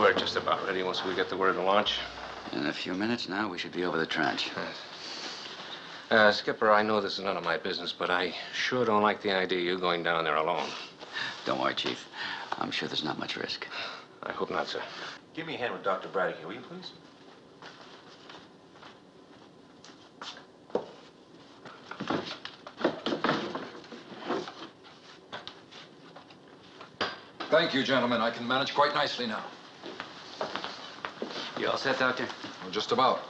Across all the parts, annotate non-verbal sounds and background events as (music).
We're just about ready once we get the word to launch. In a few minutes now, we should be over the trench. Yes. Uh, Skipper, I know this is none of my business, but I sure don't like the idea of you going down there alone. Don't worry, Chief. I'm sure there's not much risk. I hope not, sir. Give me a hand with Dr. Braddock here, will you, please? Thank you, gentlemen. I can manage quite nicely now. You all set, Doctor? Well, just about.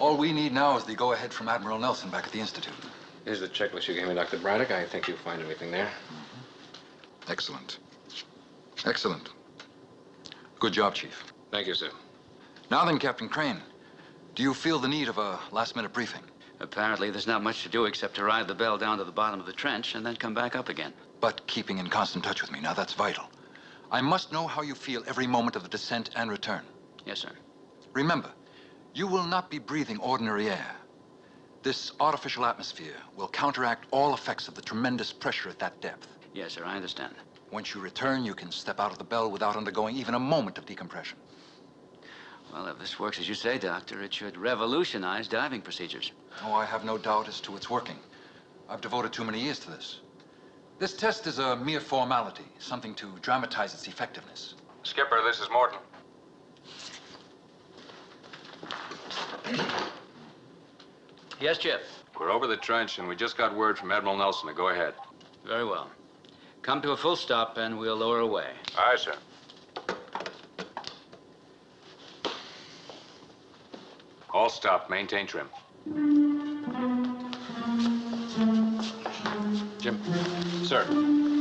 All we need now is the go-ahead from Admiral Nelson back at the Institute. Here's the checklist you gave me, Dr. Braddock. I think you'll find everything there. Mm-hmm. Excellent. Excellent. Good job, Chief. Thank you, sir. Now then, Captain Crane, do you feel the need of a last-minute briefing? Apparently, there's not much to do except to ride the bell down to the bottom of the trench and then come back up again. But keeping in constant touch with me. Now, that's vital. I must know how you feel every moment of the descent and return. Yes, sir. Remember, you will not be breathing ordinary air. This artificial atmosphere will counteract all effects of the tremendous pressure at that depth. Yes, sir, I understand. Once you return, you can step out of the bell without undergoing even a moment of decompression. Well, if this works as you say, Doctor, it should revolutionize diving procedures. Oh, I have no doubt as to its working. I've devoted too many years to this. This test is a mere formality, something to dramatize its effectiveness. Skipper, this is Morton. Yes, Chip. We're over the trench, and we just got word from Admiral Nelson to go ahead. Very well. Come to a full stop, and we'll lower away. Aye, sir. All stop. Maintain trim. Jim. Sir.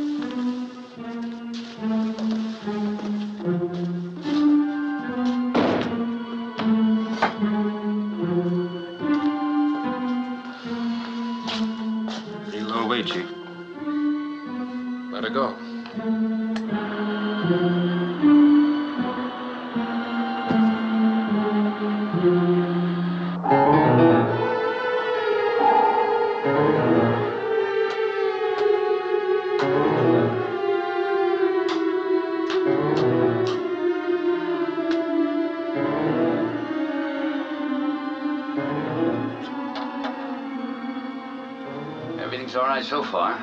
So far.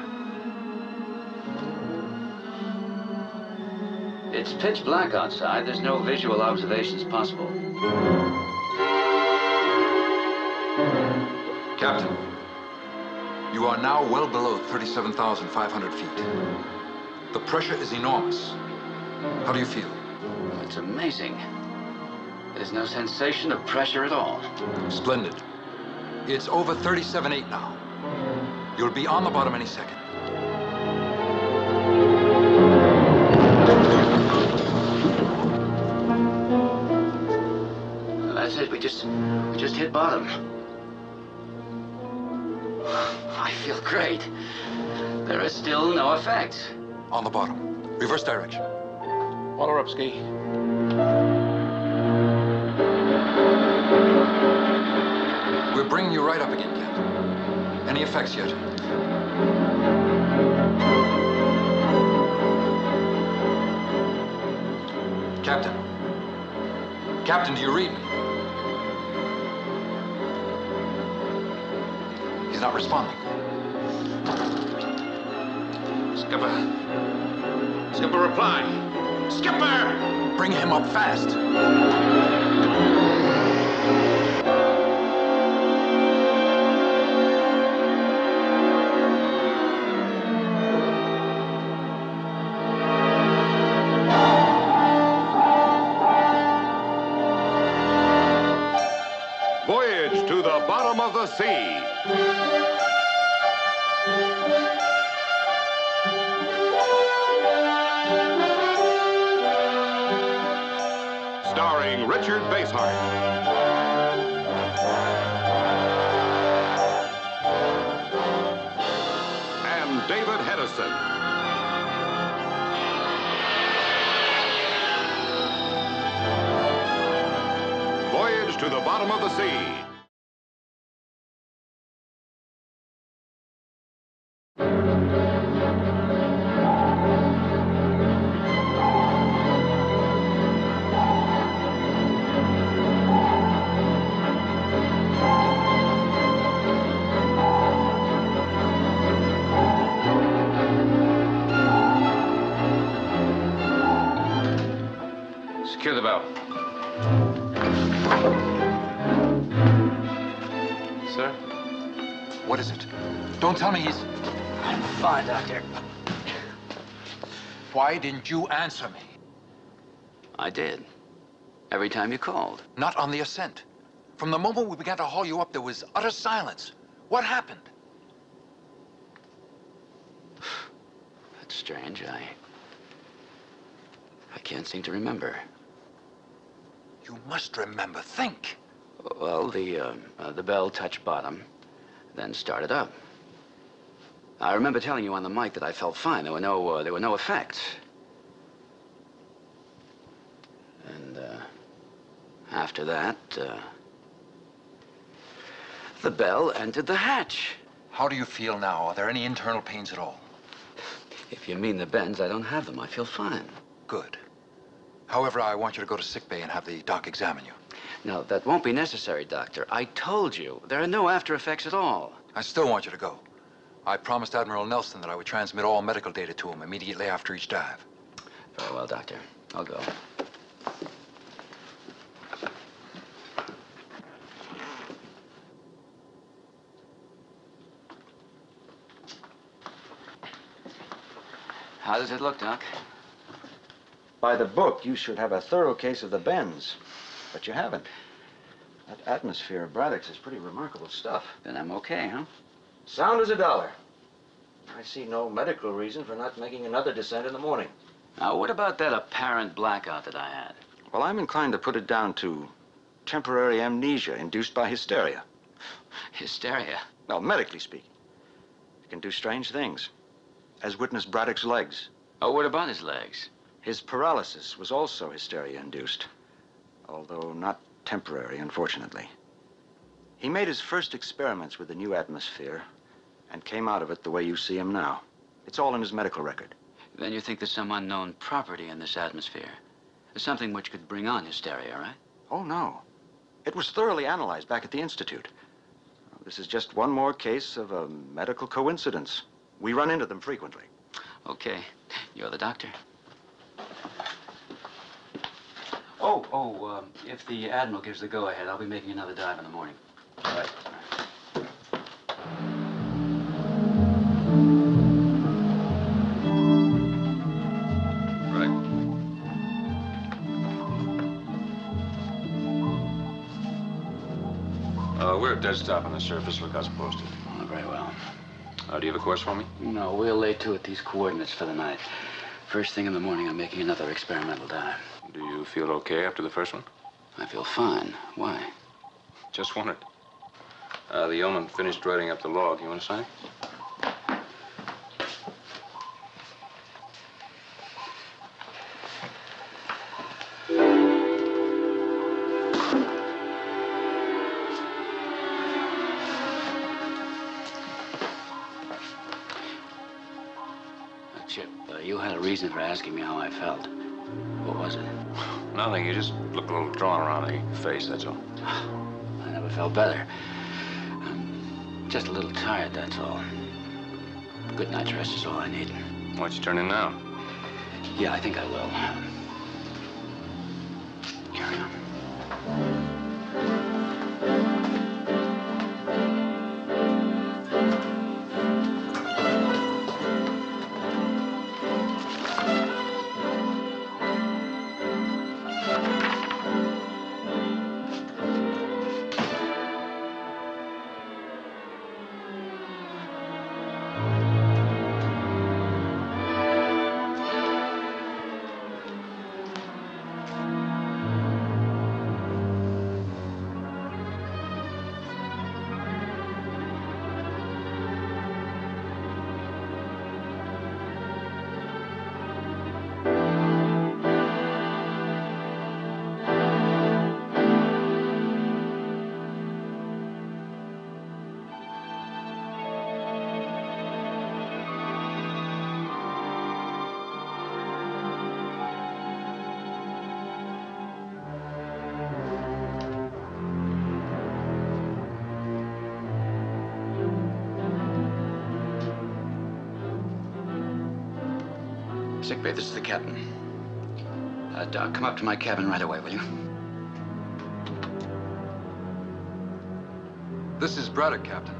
It's pitch black outside. There's no visual observations possible. Captain, you are now well below 37,500 feet. The pressure is enormous. How do you feel? It's amazing. There's no sensation of pressure at all. Splendid. It's over 37.8 now. You'll be on the bottom any second. That's it. We just, we just hit bottom. I feel great. There is still no effect. On the bottom. Reverse direction. Haul her up, Ski. We're bringing you right up again, Captain. Effects yet? Captain. Captain, do you read me? He's not responding. Skipper. Skipper, reply. Skipper! Bring him up fast. The sea. Starring Richard Basehart. And David Hedison. Voyage to the bottom of the sea. Secure the bell. Sir? What is it? Don't tell me he's... I'm fine, Doctor. Why didn't you answer me? I did. Every time you called. Not on the ascent. From the moment we began to haul you up, there was utter silence. What happened? That's strange. I. I can't seem to remember. You must remember. Think. Well, the uh, uh, the bell touched bottom, then started up. I remember telling you on the mic that I felt fine. There were no uh, there were no effects. And uh, after that, uh, the bell entered the hatch. How do you feel now? Are there any internal pains at all? If you mean the bends, I don't have them. I feel fine. Good. However, I want you to go to sickbay and have the doc examine you. No, that won't be necessary, Doctor. I told you there are no after effects at all. I still want you to go. I promised Admiral Nelson that I would transmit all medical data to him immediately after each dive. Very well, Doctor. I'll go. How does it look, Doc? By the book, you should have a thorough case of the bends, but you haven't. That atmosphere of Braddock's is pretty remarkable stuff. Then I'm okay, huh? Sound as a dollar. I see no medical reason for not making another descent in the morning. Now, what about that apparent blackout that I had? Well, I'm inclined to put it down to temporary amnesia induced by hysteria. Hysteria. Well, medically speaking, it can do strange things, as witness Braddock's legs. Oh, what about his legs? His paralysis was also hysteria induced, although not temporary, unfortunately. He made his first experiments with the new atmosphere and came out of it the way you see him now. It's all in his medical record. Then you think there's some unknown property in this atmosphere. There's something which could bring on hysteria, right? Oh, no. It was thoroughly analyzed back at the Institute. This is just one more case of a medical coincidence. We run into them frequently. Okay. You're the doctor. Oh, oh, um, if the Admiral gives the go-ahead, I'll be making another dive in the morning. All right. Right. Uh, we're a dead stop on the surface. Look as posted. Oh, very well. Uh, do you have a course for me? No, we'll lay to at these coordinates for the night. First thing in the morning, I'm making another experimental dive. Do you feel okay after the first one? I feel fine. Why? Just wondered. Uh, the yeoman finished writing up the log. You want to sign? Asking me how I felt. What was it? (sighs) Nothing. You just look a little drawn around the face, that's all. (sighs) I never felt better. I'm just a little tired, that's all. Good night's rest is all I need. Why don't you turn in now? Yeah, I think I will. This is the captain. Uh, Doc, come up to my cabin right away, will you? This is Braddock, Captain.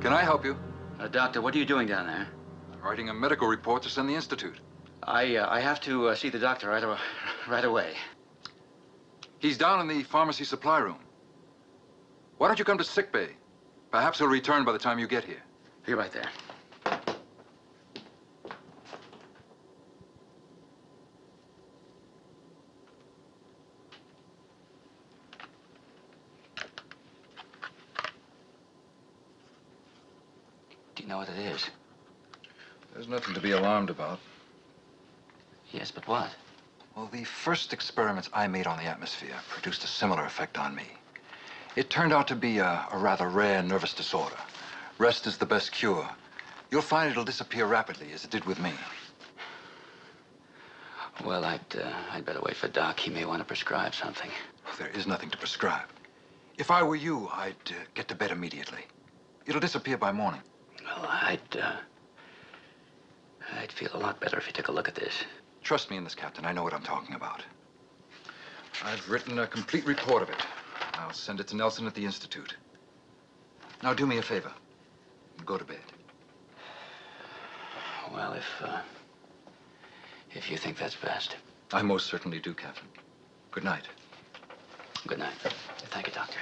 Can I help you? Uh, doctor, what are you doing down there? I'm Writing a medical report to send the Institute. I, uh, I have to uh, see the doctor right, aw- (laughs) right away. He's down in the pharmacy supply room. Why don't you come to sick bay? Perhaps he'll return by the time you get here. Be right there. Do you know what it is? There's nothing to be alarmed about. Yes, but what? Well, the first experiments I made on the atmosphere produced a similar effect on me. It turned out to be a, a rather rare nervous disorder. Rest is the best cure. You'll find it'll disappear rapidly, as it did with me. Well, I'd, uh, I'd better wait for Doc. He may want to prescribe something. There is nothing to prescribe. If I were you, I'd uh, get to bed immediately. It'll disappear by morning. Well, I'd, uh, I'd feel a lot better if you took a look at this. Trust me in this, Captain. I know what I'm talking about. I've written a complete report of it. I'll send it to Nelson at the Institute. Now, do me a favor. Go to bed. Well, if, uh, if you think that's best. I most certainly do, Captain. Good night. Good night. Thank you, Doctor.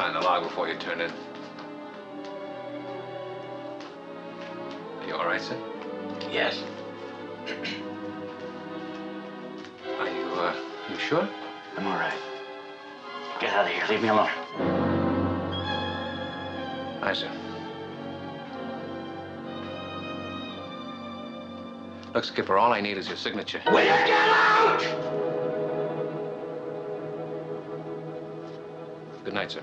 Sign the log before you turn in. Are you all right, sir? Yes. Are you, uh, you sure? I'm all right. Get out of here. Leave me alone. Aye, sir. Look, Skipper, all I need is your signature. Will you get out? Good night, sir.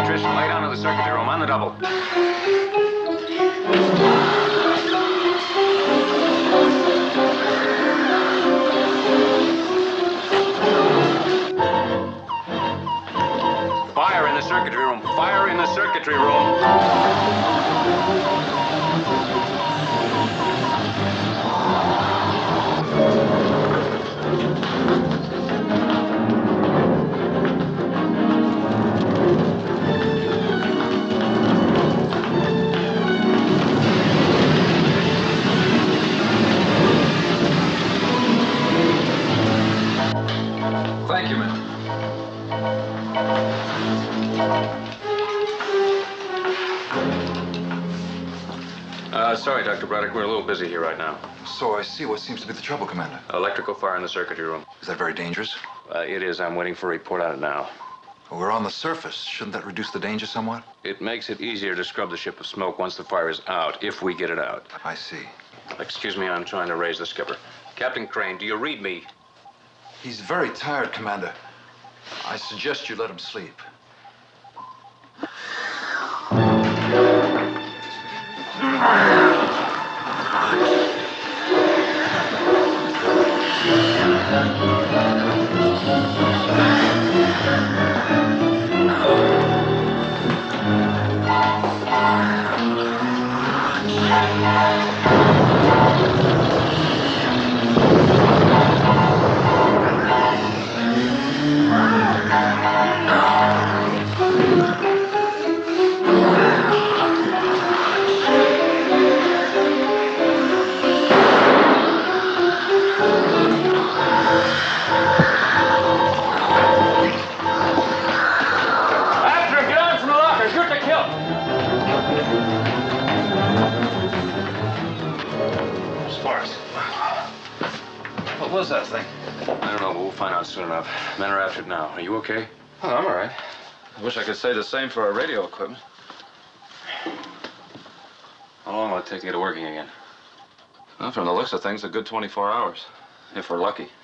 Electrician, lay down the circuitry room on the double. Fire in the circuitry room. Fire in the circuitry room. Uh, sorry, Dr. Braddock, we're a little busy here right now. So I see what seems to be the trouble, Commander. Electrical fire in the circuitry room. Is that very dangerous? Uh, it is. I'm waiting for a report on it now. We're on the surface. Shouldn't that reduce the danger somewhat? It makes it easier to scrub the ship of smoke once the fire is out, if we get it out. I see. Excuse me, I'm trying to raise the skipper. Captain Crane, do you read me? He's very tired, Commander. I suggest you let him sleep. After (laughs) was that thing? I don't know, but we'll find out soon enough. Men are after it now. Are you okay? Oh, I'm all right. I wish I could say the same for our radio equipment. How long will it take to get it working again? Well, from the looks of things, a good 24 hours, if we're lucky. (sighs)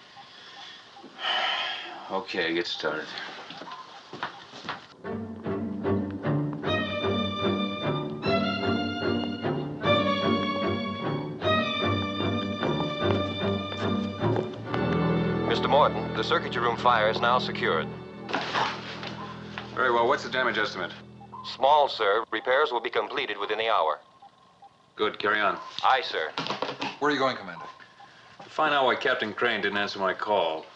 Okay, get started. Mr. Morton, the circuitry room fire is now secured. Very well. What's the damage estimate? Small, sir. Repairs will be completed within the hour. Good. Carry on. Aye, sir. Where are you going, Commander? To find out why Captain Crane didn't answer my call.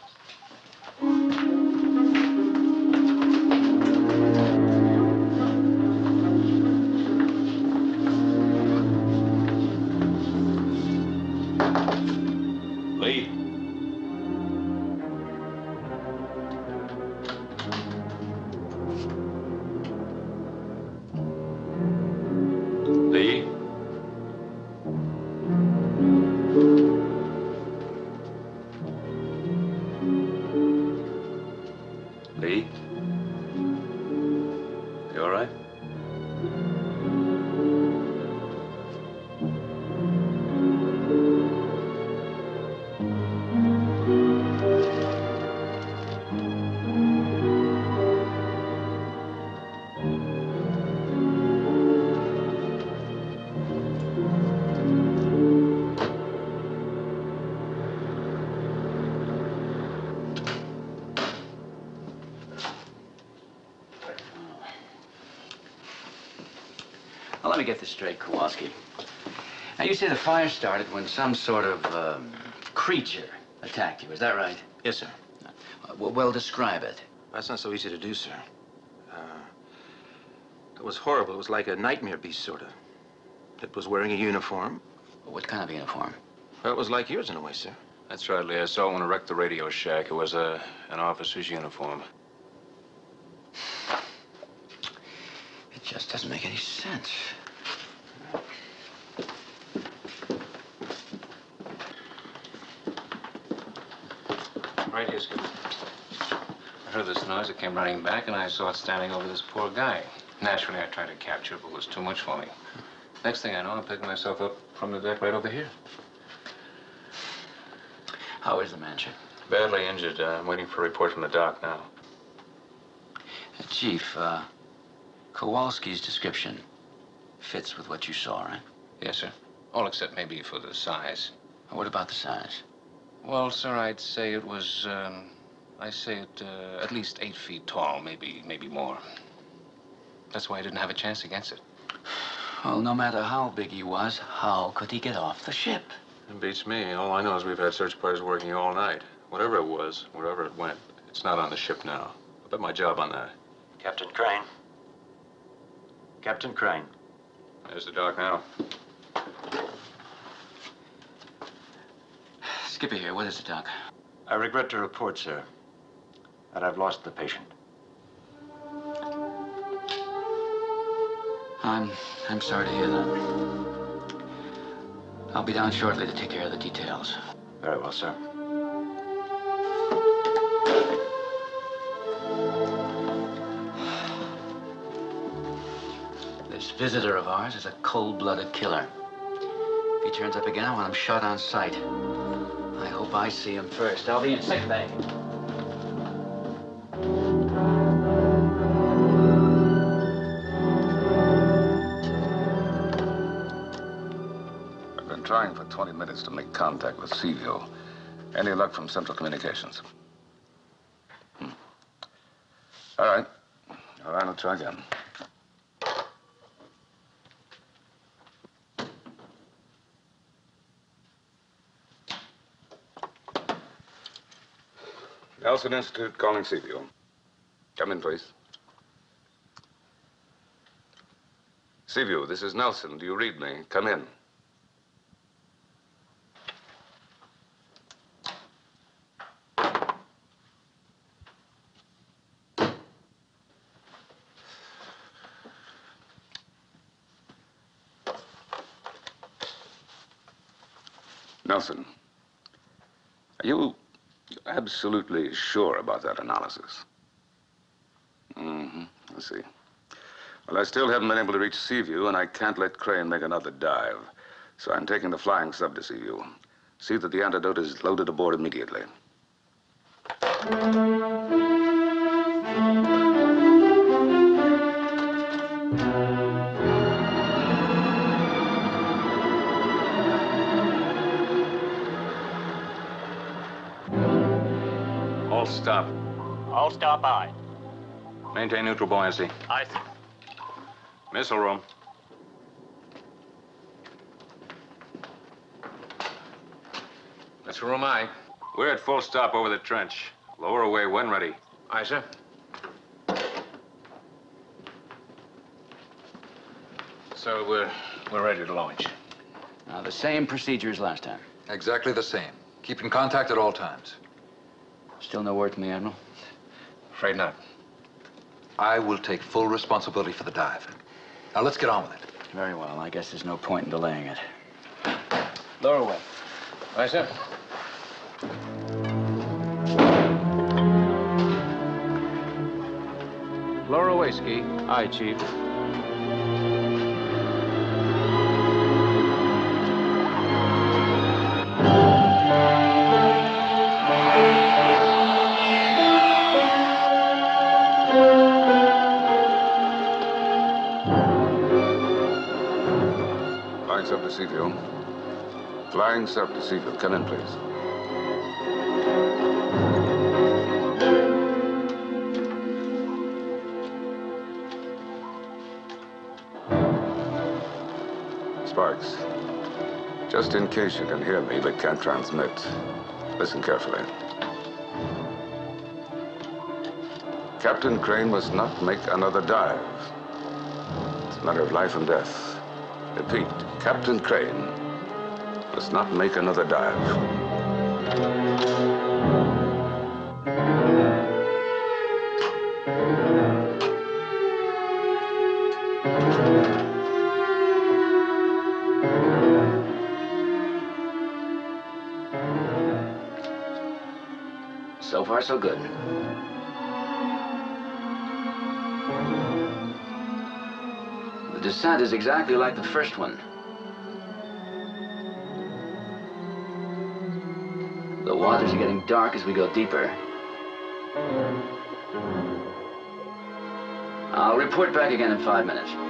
Get this straight, Kowalski. Now, you say the fire started when some sort of um, creature attacked you. Is that right? Yes, sir. Uh, well, well, describe it. That's not so easy to do, sir. Uh, It was horrible. It was like a nightmare beast, sort of. It was wearing a uniform. What kind of uniform? Well, it was like yours in a way, sir. That's right, Lee. I saw one wreck the radio shack. It was a, an officer's uniform. It just doesn't make any sense. Right here, I heard this noise. I came running back, and I saw it standing over this poor guy. Naturally, I tried to capture it, but it was too much for me. Next thing I know, I'm picking myself up from the deck right over here. How is the man, Chief? Badly injured. Uh, I'm waiting for a report from the doc now. Uh, Chief, uh, Kowalski's description fits with what you saw, right? Yes, sir. All except maybe for the size. What about the size? Well, sir, I'd say it was, um, I say it uh, at least eight feet tall, maybe, maybe more. That's why I didn't have a chance against it. Well, no matter how big he was, how could he get off the ship? It beats me. All I know is we've had search parties working all night. Whatever it was, wherever it went, it's not on the ship now. I bet my job on that. Captain Crane. Captain Crane. There's the doc now. Skipper here. What is it, Doc? I regret to report, sir, that I've lost the patient. I'm I'm sorry to hear that. I'll be down shortly to take care of the details. Very well, sir. This visitor of ours is a cold-blooded killer. If he turns up again, I want him shot on sight. Hope I see him first. I'll be in sick bay. I've been trying for 20 minutes to make contact with Seaview. Any luck from Central Communications? Hmm. All right. All right, I'll try again. Nelson Institute calling Seaview. Come in, please. Seaview, this is Nelson. Do you read me? Come in. Nelson, are you absolutely sure about that analysis? Mm-hmm. I see. Well, I still haven't been able to reach Seaview, and I can't let Crane make another dive. So I'm taking the flying sub to Seaview. See that the antidote is loaded aboard immediately. All stop. All stop by. Maintain neutral buoyancy. I see. Missile room. That's room I. We're at full stop over the trench. Lower away when ready. Aye, sir. So we're we're ready to launch. Now, the same procedure as last time. Exactly the same. Keep in contact at all times. Still no word from the Admiral? Afraid not. I will take full responsibility for the dive. Now let's get on with it. Very well. I guess there's no point in delaying it. Lower away. Aye, sir. Lower away, Ski. Aye, Chief. Flying sub to Seaview. Flying to Come in, please. Sparks, just in case you can hear me but can't transmit, listen carefully. Captain Crane must not make another dive. It's a matter of life and death. Repeat, Captain Crane must not make another dive. So far, so good. The descent is exactly like the first one. Waters are getting dark as we go deeper. I'll report back again in five minutes.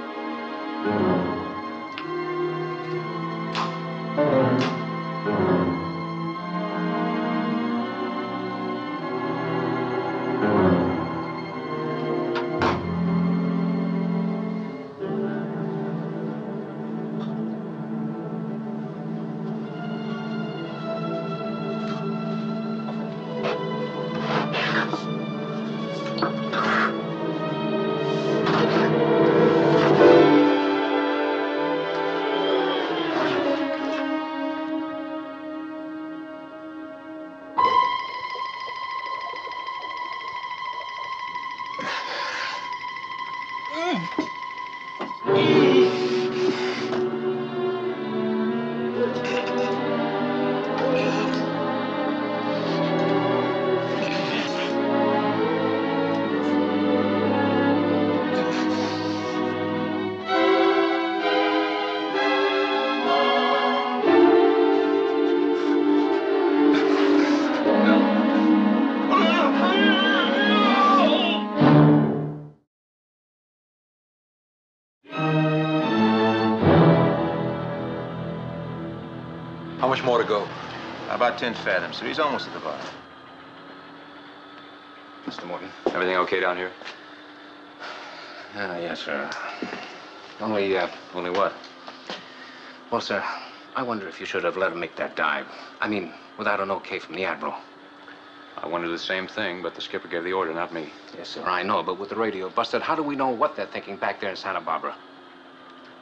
Much more to go? About 10 fathoms, sir. He's almost at the bottom. Mr. Morton. Everything okay down here? Ah, yes, sir. Only, uh, only what? Well, sir, I wonder if you should have let him make that dive. I mean, without an okay from the Admiral. I wondered the same thing, but the skipper gave the order, not me. Yes, sir, I know, but with the radio busted, how do we know what they're thinking back there in Santa Barbara?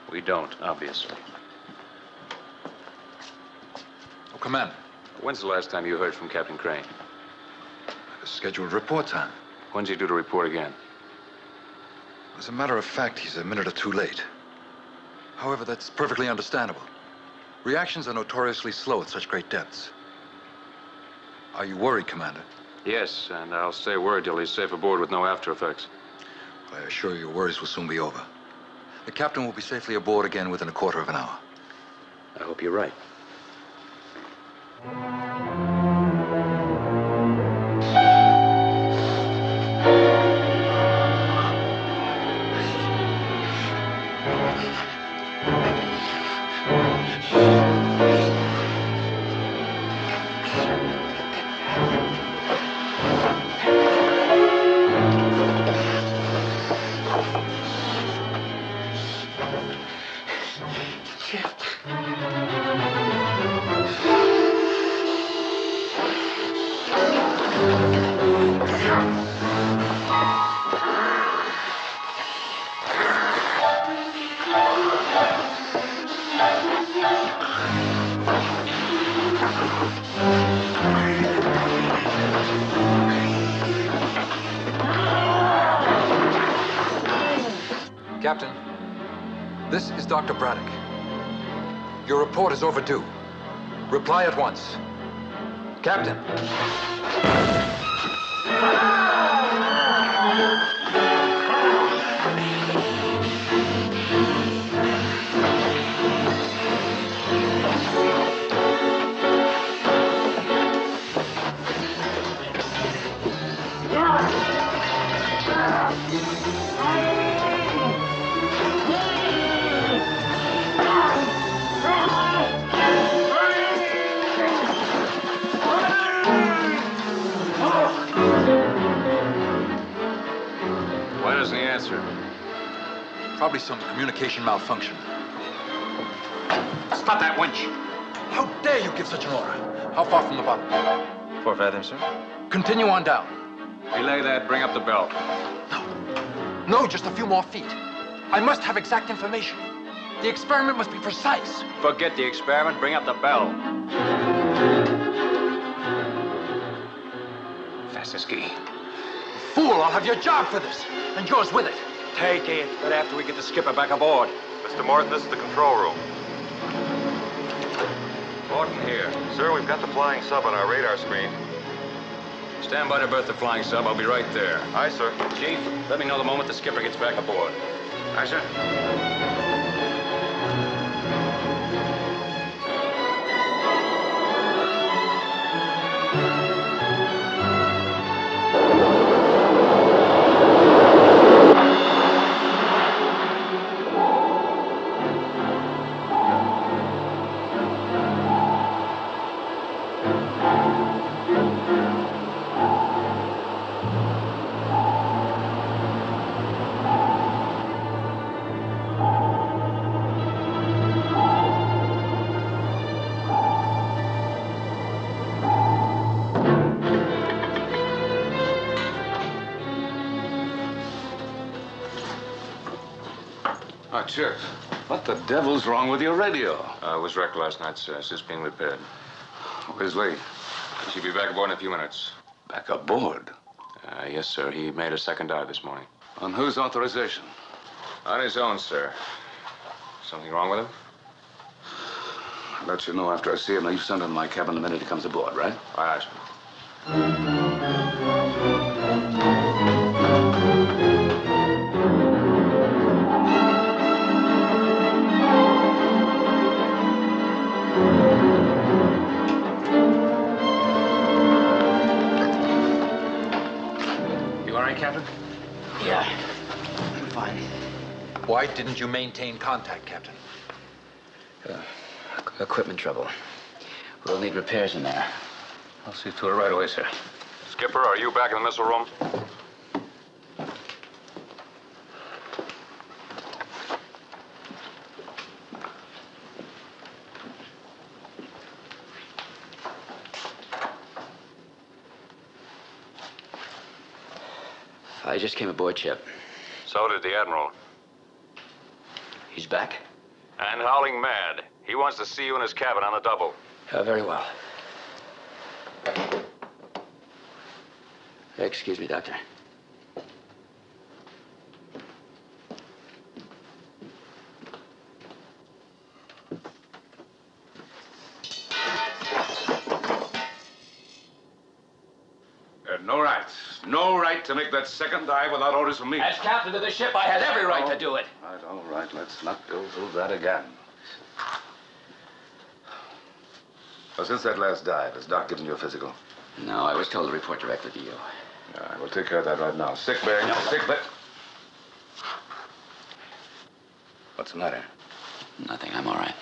We don't, obviously. Commander. When's the last time you heard from Captain Crane? Scheduled report time. When's he due to report again? As a matter of fact, he's a minute or two late. However, that's perfectly understandable. Reactions are notoriously slow at such great depths. Are you worried, Commander? Yes, and I'll stay worried till he's safe aboard with no after effects. I assure you, your worries will soon be over. The captain will be safely aboard again within a quarter of an hour. I hope you're right. Thank you. Captain, this is Dr. Braddock. Your report is overdue. Reply at once. Captain. Communication malfunction. Stop that winch. How dare you give such an order? How far from the bottom? Four fathoms, sir. Continue on down. Relay that, bring up the bell. No, No, just a few more feet. I must have exact information. The experiment must be precise. Forget the experiment. Bring up the bell. Fasiski. Fool, I'll have your job for this, and yours with it. Take it, but after we get the skipper back aboard. Mr. Martin, this is the control room. Morton here. Sir, we've got the flying sub on our radar screen. Stand by to berth the flying sub. I'll be right there. Aye, sir. Chief, let me know the moment the skipper gets back aboard. Aye, sir. Ah, what the devil's wrong with your radio? Uh, it was wrecked last night, sir. It's just being repaired. Where's Lee? She'll be back aboard in a few minutes. Back aboard. Uh, yes, sir. He made a second dive this morning. On whose authorization? On his own, sir. Something wrong with him? I'll let you know after I see him. Now, you send him to my cabin the minute he comes aboard, right? Aye, aye, sir. Captain? Yeah, I'm fine. Why didn't you maintain contact, Captain? Uh, equipment trouble. We'll need repairs in there. I'll see to it right away, sir. Skipper, are you back in the missile room? I just came aboard, Chip. So did the Admiral. He's back? And howling mad. He wants to see you in his cabin on the double. Uh, very well. Excuse me, Doctor. That second dive without orders from me. As captain of the ship, I had every right to do it. All right, all right. Let's not go through that again. Well, since that last dive, has Doc given you a physical? No, I was told to report directly to you. All right, we'll take care of that right now. Sick bay. No. Sick bay. What's the matter? Nothing. I'm all right.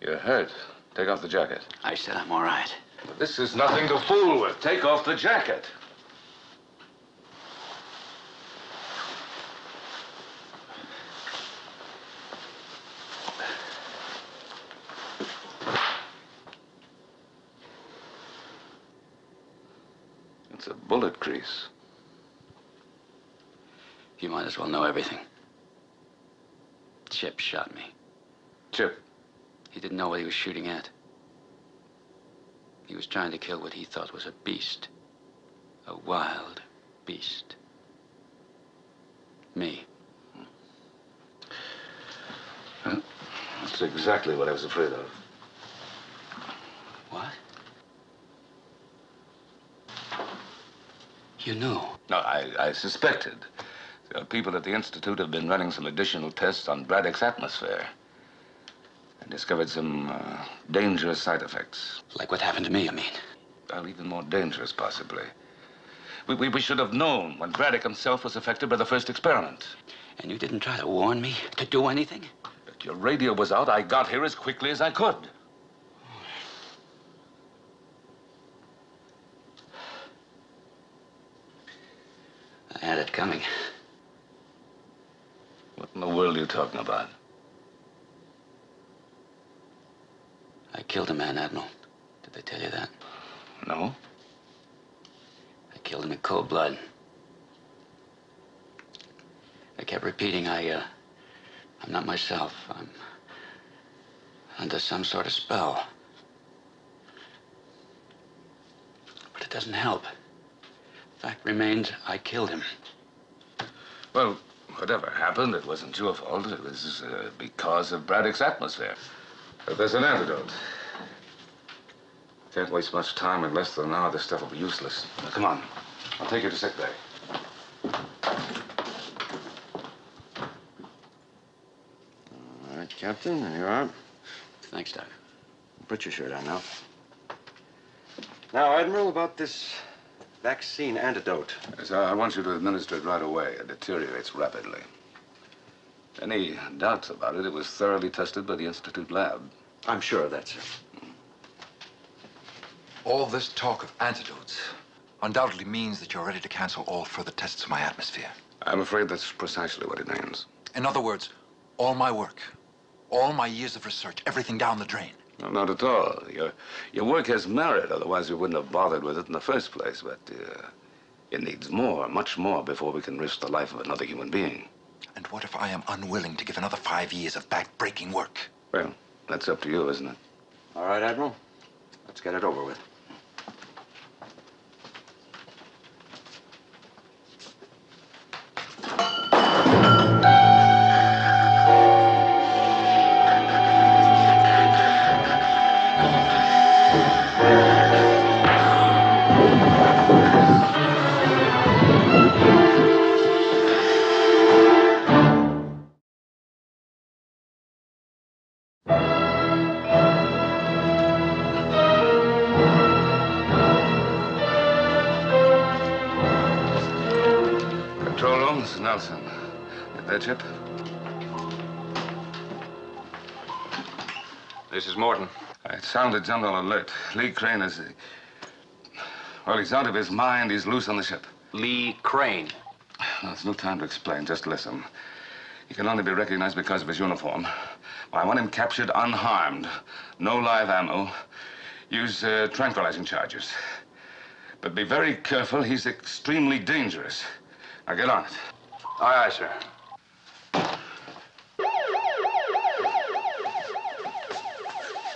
You're hurt. Take off the jacket. I said I'm all right. But this is nothing to fool with. Take off the jacket. It's a bullet crease. You might as well know everything. Chip shot me. Chip. He didn't know what he was shooting at. He was trying to kill what he thought was a beast. A wild beast. Me. That's exactly what I was afraid of. What? You knew. No, I, I suspected. The people at the Institute have been running some additional tests on Braddock's atmosphere. And discovered some uh, dangerous side effects. Like what happened to me, I mean. Well, even more dangerous, possibly. We, we, we should have known when Braddock himself was affected by the first experiment. And you didn't try to warn me to do anything? But your radio was out. I got here as quickly as I could. Had it coming. What in the world are you talking about? I killed a man, Admiral. Did they tell you that? No? I killed him in cold blood. I kept repeating, I, uh, I'm not myself. I'm under some sort of spell. But it doesn't help. Fact remains, I killed him. Well, whatever happened, it wasn't your fault. It was uh, because of Braddock's atmosphere. But there's an antidote. Can't waste much time. In less than an hour, this stuff will be useless. Now, come on. I'll take you to sick bay. All right, Captain, there you are. Thanks, Doc. Put your shirt on now. Now, Admiral, about this vaccine antidote. Yes, I I want you to administer it right away. It deteriorates rapidly. Any doubts about it, it was thoroughly tested by the Institute lab. I'm sure of that, sir. All this talk of antidotes undoubtedly means that you're ready to cancel all further tests of my atmosphere. I'm afraid that's precisely what it means. In other words, all my work, all my years of research, everything down the drain. No, not at all. Your, your work has merit, otherwise we wouldn't have bothered with it in the first place. But uh, it needs more, much more, before we can risk the life of another human being. And what if I am unwilling to give another five years of back-breaking work? Well, that's up to you, isn't it? All right, Admiral. Let's get it over with. Sounded general alert. Lee Crane is. Well, he's out of his mind. He's loose on the ship. Lee Crane. There's no time to explain. Just listen. He can only be recognized because of his uniform. I want him captured unharmed. No live ammo. Use uh, tranquilizing charges. But be very careful. He's extremely dangerous. Now get on it. Aye, aye, sir.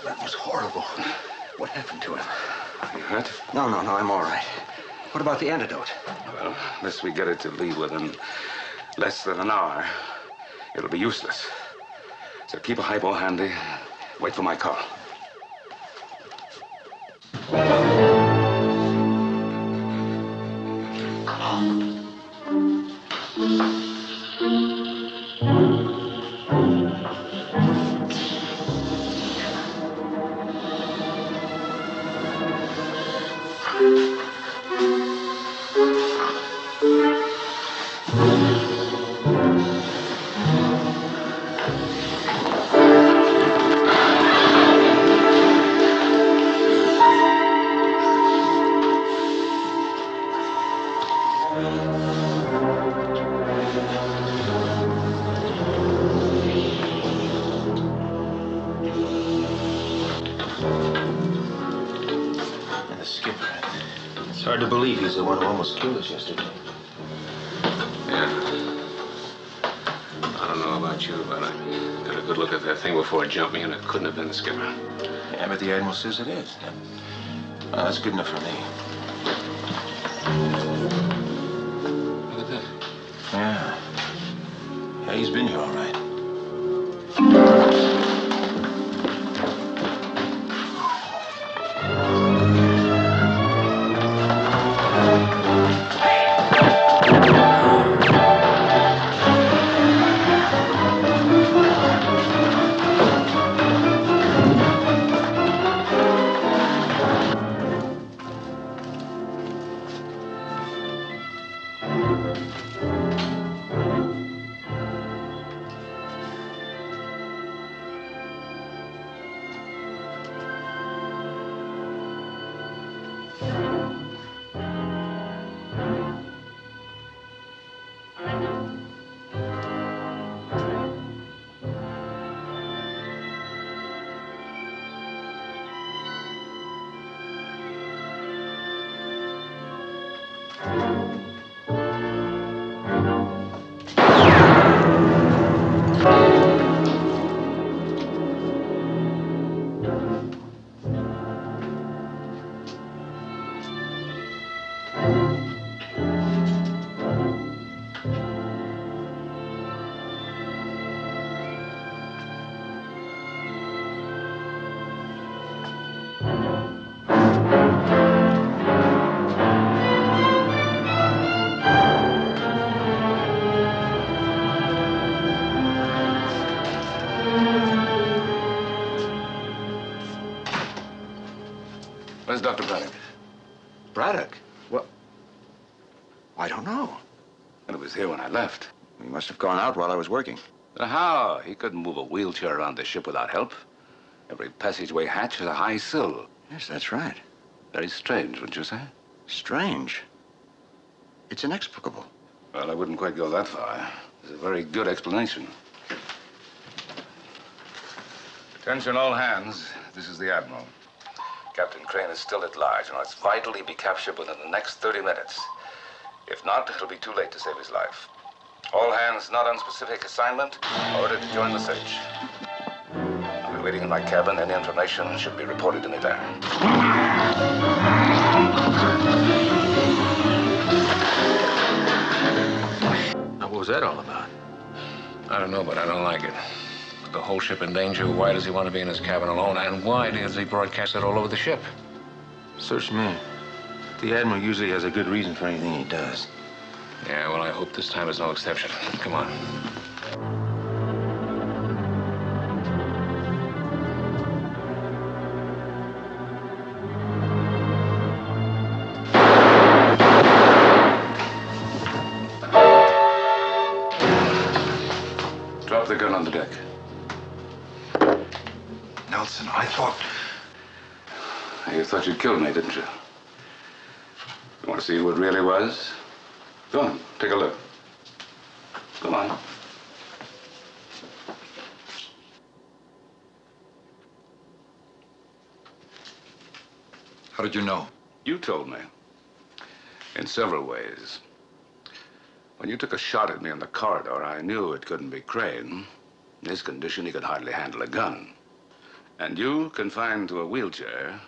That was horrible. What happened to him? Are you hurt? No, no, no, I'm all right. What about the antidote? Well, unless we get it to Lee within less than an hour, it'll be useless. So keep a highball handy. Wait for my call. Dr. Braddock? Braddock? What? I don't know. And it was here when I left. He must have gone out while I was working. Then how? He couldn't move a wheelchair around the ship without help. Every passageway hatch has a high sill. Yes, that's right. Very strange, wouldn't you say? Strange. It's inexplicable. Well, I wouldn't quite go that far. There's a very good explanation. Attention, all hands. This is the Admiral. Captain Crane is still at large, and it's vital he be captured within the next 30 minutes. If not, it'll be too late to save his life. All hands not on specific assignment, ordered to join the search. I'll be waiting in my cabin. Any information should be reported to me there. Now, what was that all about? I don't know, but I don't like it. With the whole ship in danger, why does he want to be in his cabin alone? And why does he broadcast it all over the ship? Search me. The Admiral usually has a good reason for anything he does. Yeah, well, I hope this time is no exception. Come on. Several ways. When you took a shot at me in the corridor, I knew it couldn't be Crane. In his condition, he could hardly handle a gun. And you, confined to a wheelchair,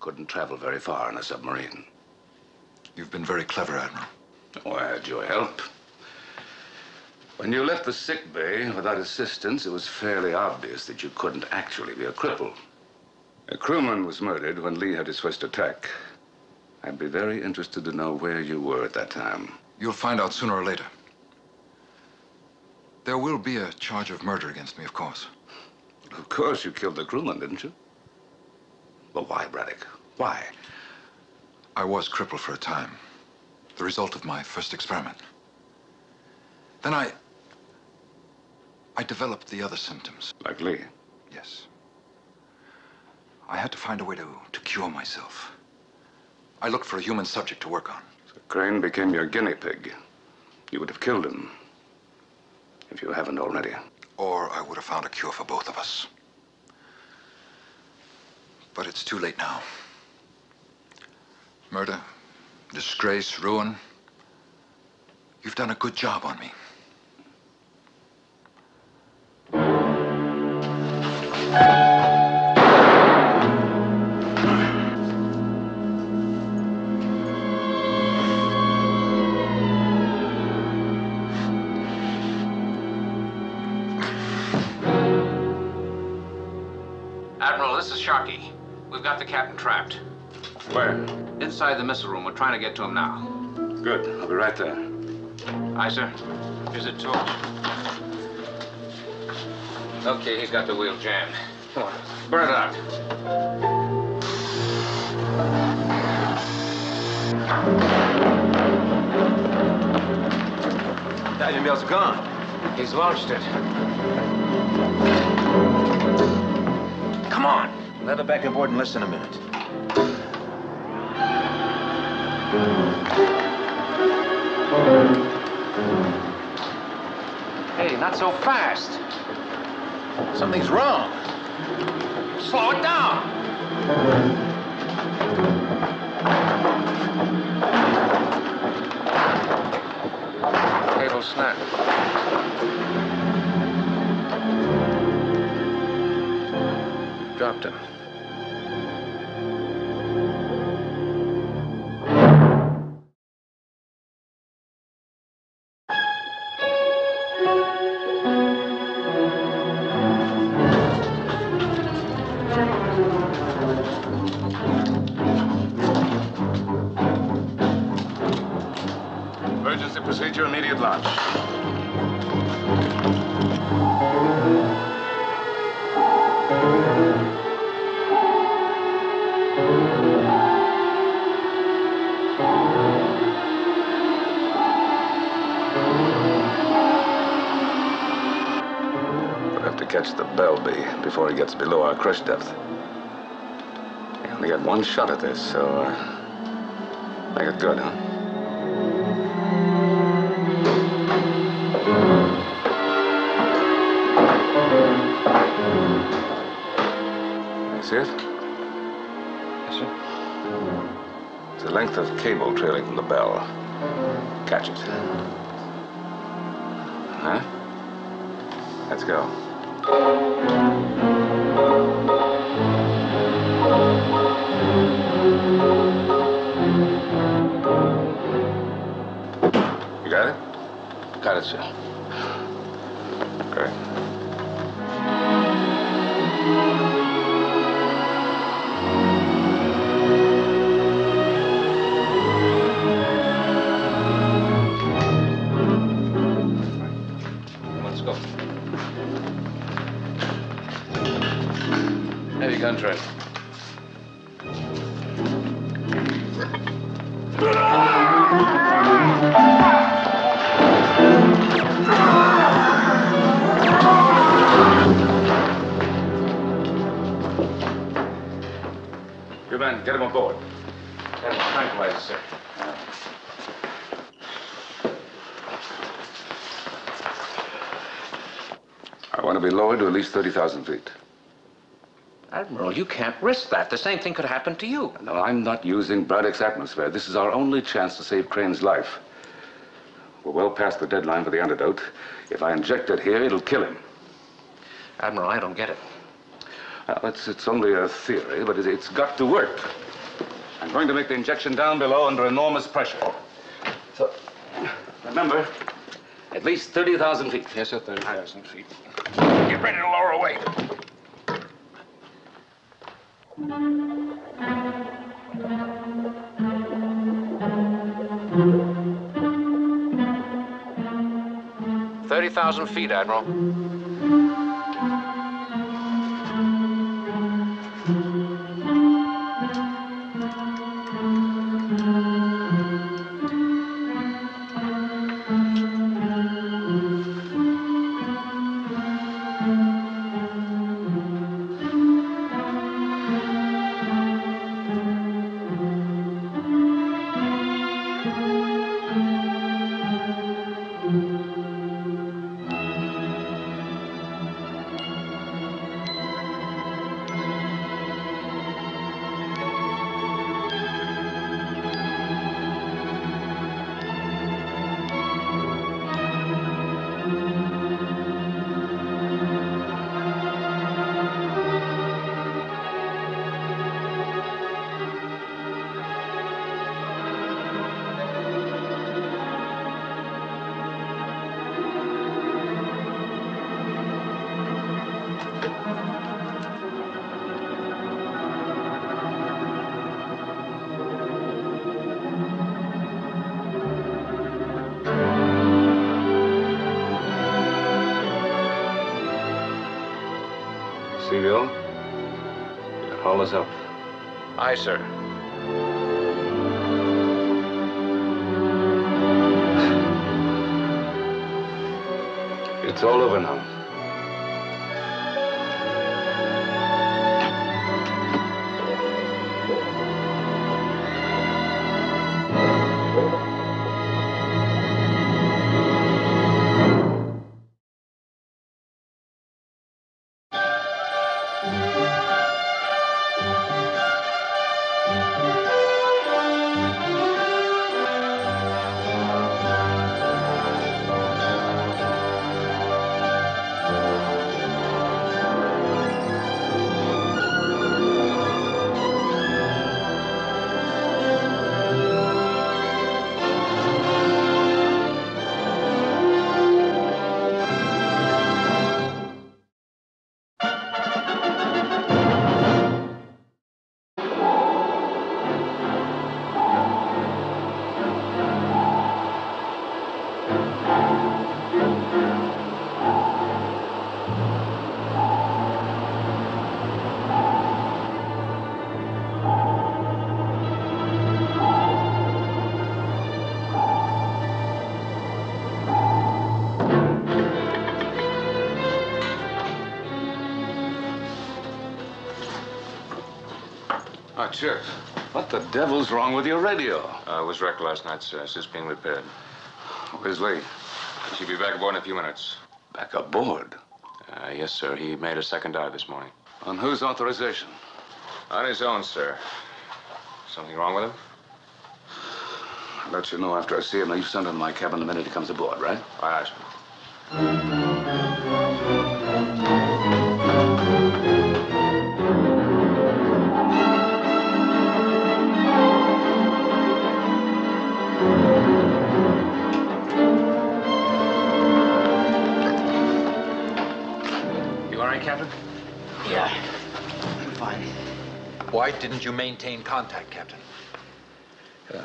couldn't travel very far in a submarine. You've been very clever, Admiral. Oh, I had your help. When you left the sick bay without assistance, it was fairly obvious that you couldn't actually be a cripple. A crewman was murdered when Lee had his first attack. I'd be very interested to know where you were at that time. You'll find out sooner or later. There will be a charge of murder against me, of course. Of course, you killed the crewman, didn't you? But why, Braddock? Why? I was crippled for a time. The result of my first experiment. Then I. I developed the other symptoms. Like Lee? Yes. I had to find a way to, to cure myself. I looked for a human subject to work on. So Crane became your guinea pig. You would have killed him. If you haven't already. Or I would have found a cure for both of us. But it's too late now. Murder, disgrace, ruin. You've done a good job on me. (laughs) Admiral, this is Sharkey. We've got the captain trapped. Where? Inside the missile room. We're trying to get to him now. Good. I'll be right there. Aye, sir. Here's a torch. Okay, he's got the wheel jammed. Come on, burn it out. Diving bell's gone. He's launched it. Come on. Have it back aboard in less than a minute. Hey, not so fast. Something's wrong. Slow it down. Cable snap. Dropped him. Catch the Belby before he gets below our crush depth. We only got one shot at this, so uh, make it good, huh? You see it? Yes, sir. It's a length of cable trailing from the bell. Catch it. Huh? Let's go. You got it? Got it, sir. Least 30,000 feet. Admiral, you can't risk that. The same thing could happen to you. No, I'm not using Braddock's atmosphere. This is our only chance to save Crane's life. We're well past the deadline for the antidote. If I inject it here, it'll kill him. Admiral, I don't get it. Well, it's, it's only a theory, but it, it's got to work. I'm going to make the injection down below under enormous pressure. So, remember, at least 30,000 feet. Yes, sir, 30,000 feet. Get ready to lower away. Thirty thousand feet, Admiral. Aye, sir. Devil's wrong with your radio? Uh, it was wrecked last night, sir. It's just being repaired. Where's Lee? He should be back aboard in a few minutes. Back aboard. Uh, yes, sir. He made a second dive this morning. On whose authorization? On his own, sir. Something wrong with him? I'll let you know after I see him. Now, you send him to my cabin the minute he comes aboard, right? Aye, aye, sir. Why didn't you maintain contact, Captain? Uh,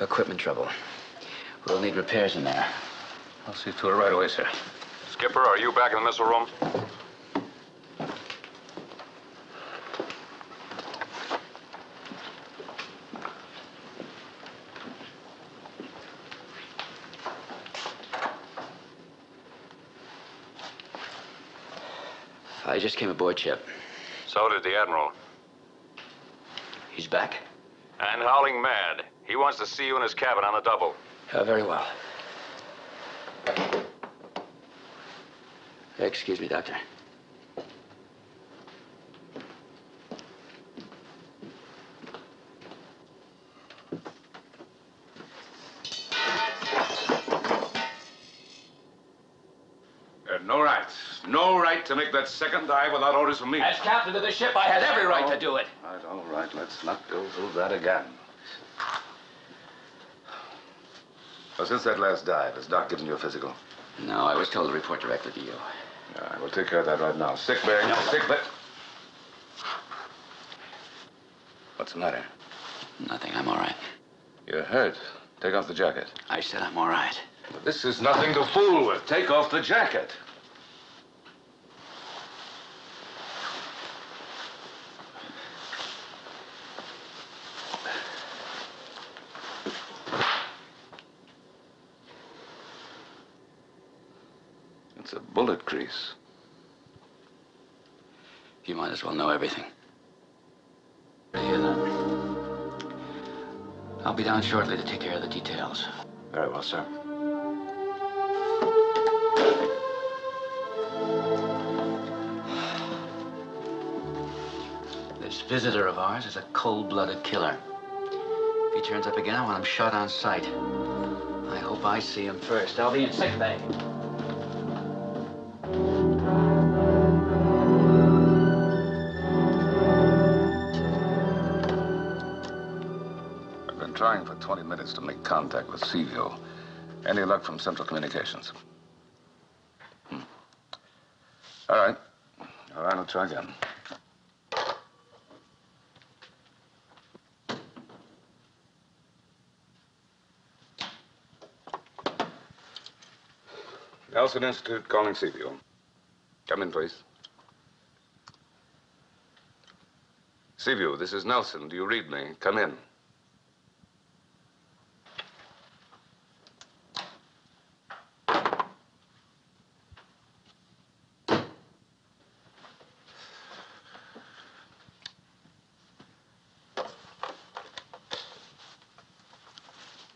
equipment trouble. We'll need repairs in there. I'll see to it right away, sir. Skipper, are you back in the missile room? I just came aboard, Chip. So did the Admiral. He's back? And howling mad. He wants to see you in his cabin on the double. Uh, very well. Excuse me, Doctor. No right. No right to make that second dive without orders from me. As captain of the ship, I had every right to do it. All right. Let's not go through that again. Well, since that last dive, has Doc given you a physical? No, I was told to report directly to you. All right, we'll take care of that right now. Sick bay. No, sick bay. What's the matter? Nothing. I'm all right. You're hurt. Take off the jacket. I said I'm all right. This is nothing to fool with. Take off the jacket. It's a bullet crease. You might as well know everything. I'll be down shortly to take care of the details. Very well, sir. This visitor of ours is a cold-blooded killer. If he turns up again, I want him shot on sight. I hope I see him first. I'll be in sick bay. Trying for 20 minutes to make contact with Seaview. Any luck from Central Communications? Hmm. All right. All right, I'll try again. Nelson Institute calling Seaview. Come in, please. Seaview, this is Nelson. Do you read me? Come in.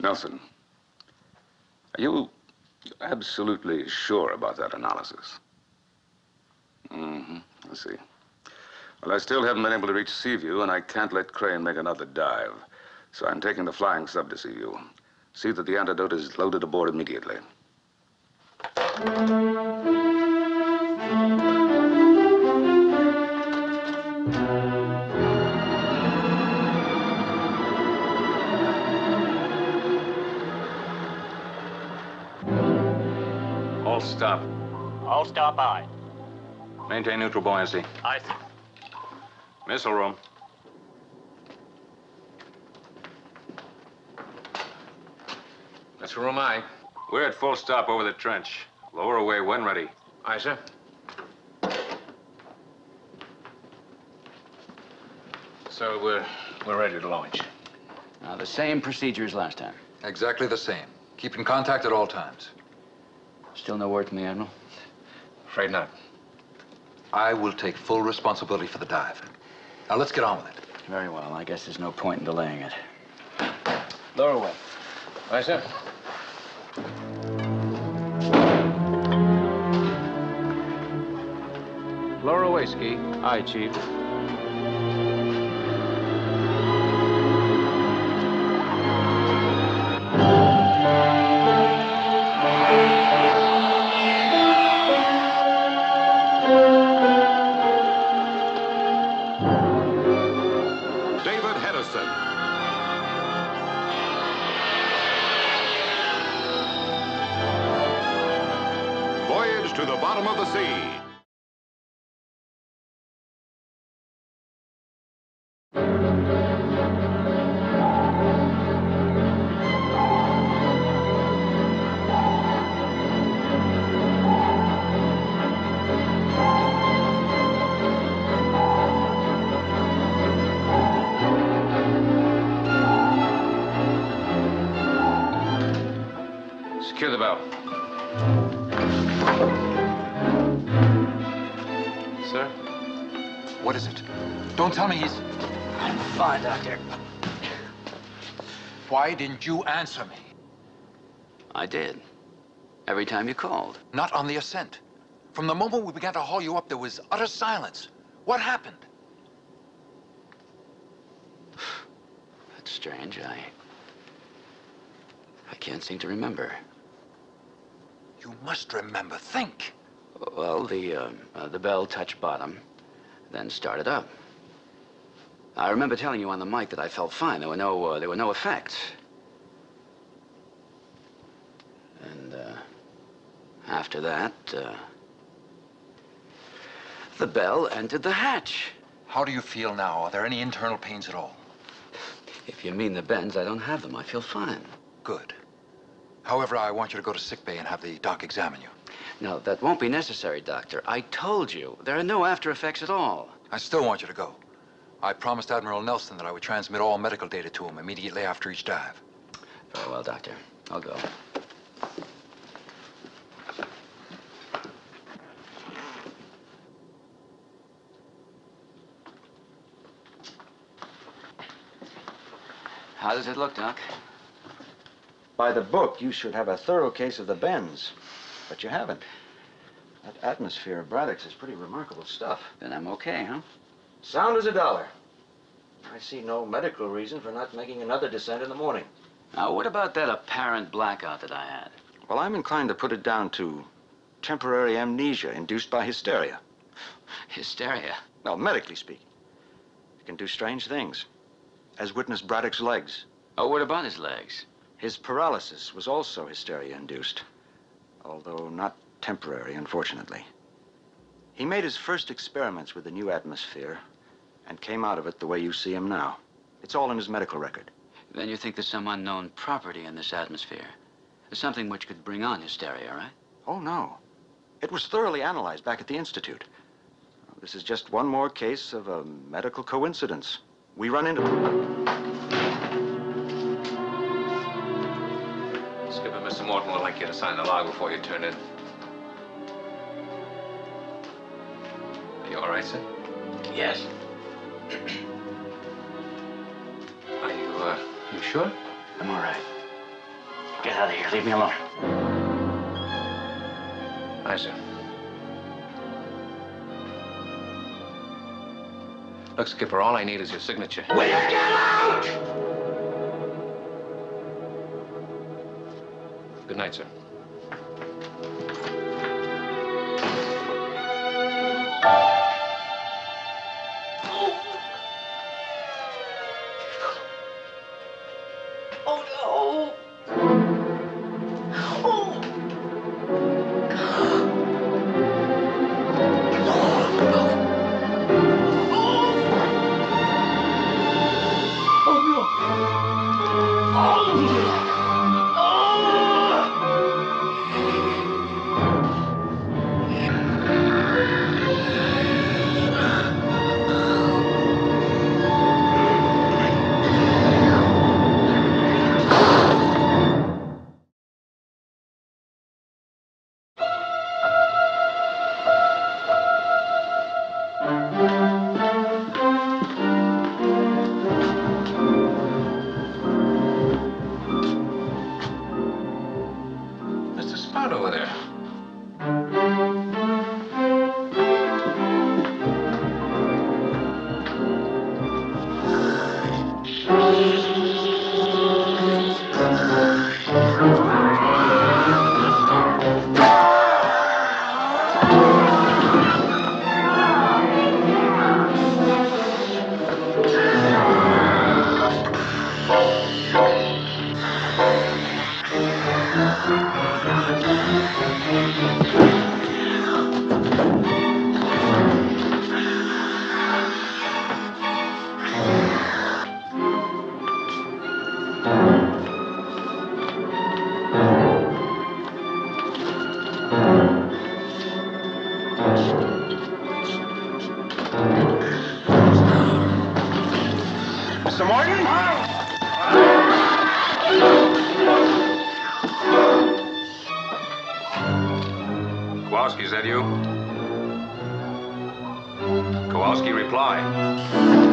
Nelson, are you absolutely sure about that analysis? Mm-hmm. I see. Well, I still haven't been able to reach Seaview, and I can't let Crane make another dive. So I'm taking the flying sub to Seaview. See that the antidote is loaded aboard immediately. All stop. All stop aye. Maintain neutral buoyancy. Aye, sir. Missile room. That's where am I? We're at full stop over the trench. Lower away when ready. Aye, sir. So we're we're ready to launch. Now, the same procedure as last time. Exactly the same. Keep in contact at all times. Still no word from the Admiral? Afraid not. I will take full responsibility for the dive. Now let's get on with it. Very well. I guess there's no point in delaying it. Lower away. Aye, sir. Lower away, Ski. Aye, Chief. To the bottom of the sea. Don't tell me he's... I'm fine, Doctor. Why didn't you answer me? I did. Every time you called. Not on the ascent. From the moment we began to haul you up, there was utter silence. What happened? That's strange. I. I can't seem to remember. You must remember. Think. Well, the uh, uh, the bell touched bottom, then started up. I remember telling you on the mic that I felt fine. There were no uh, there were no effects. And uh, after that, uh, the bell entered the hatch. How do you feel now? Are there any internal pains at all? If you mean the bends, I don't have them. I feel fine. Good. However, I want you to go to sickbay and have the doc examine you. No, that won't be necessary, Doctor. I told you. There are no after effects at all. I still want you to go. I promised Admiral Nelson that I would transmit all medical data to him immediately after each dive. Very well, Doctor. I'll go. How does it look, Doc? By the book, you should have a thorough case of the bends, but you haven't. That atmosphere of Braddock's is pretty remarkable stuff. Then I'm okay, huh? Sound as a dollar. I see no medical reason for not making another descent in the morning. Now, what about that apparent blackout that I had? Well, I'm inclined to put it down to temporary amnesia induced by hysteria. Hysteria? Well, medically speaking. It can do strange things, as witness Braddock's legs. Oh, what about his legs? His paralysis was also hysteria induced, although not temporary, unfortunately. He made his first experiments with the new atmosphere and came out of it the way you see him now. It's all in his medical record. Then you think there's some unknown property in this atmosphere. Something which could bring on hysteria, right? Oh, no. It was thoroughly analyzed back at the Institute. This is just one more case of a medical coincidence. We run into. Skipper, Mr. Morton would like you to sign the log before you turn in. Are you all right, sir? Yes. Are you, uh, you sure? I'm all right. Get out of here. Leave me alone. Aye, sir. Look, Skipper, all I need is your signature. Will you get out? Good night, sir. Kowalski, is that you? Kowalski, reply.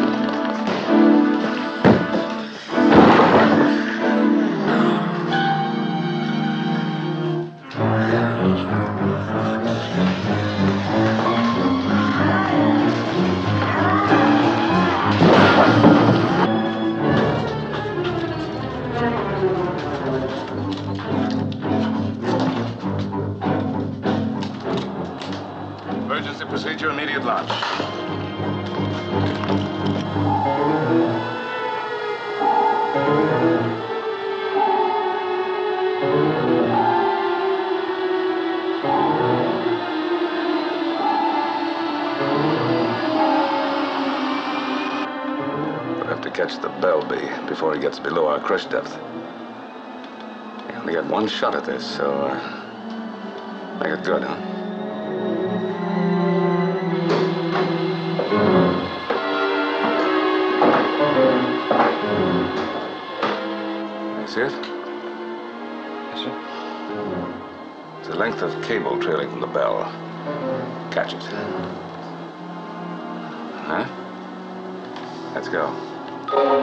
Crush depth. We only got one shot at this, so uh, make it good, huh? You see it? Yes, sir. It's a length of cable trailing from the bell. Catch it. Huh? Let's go.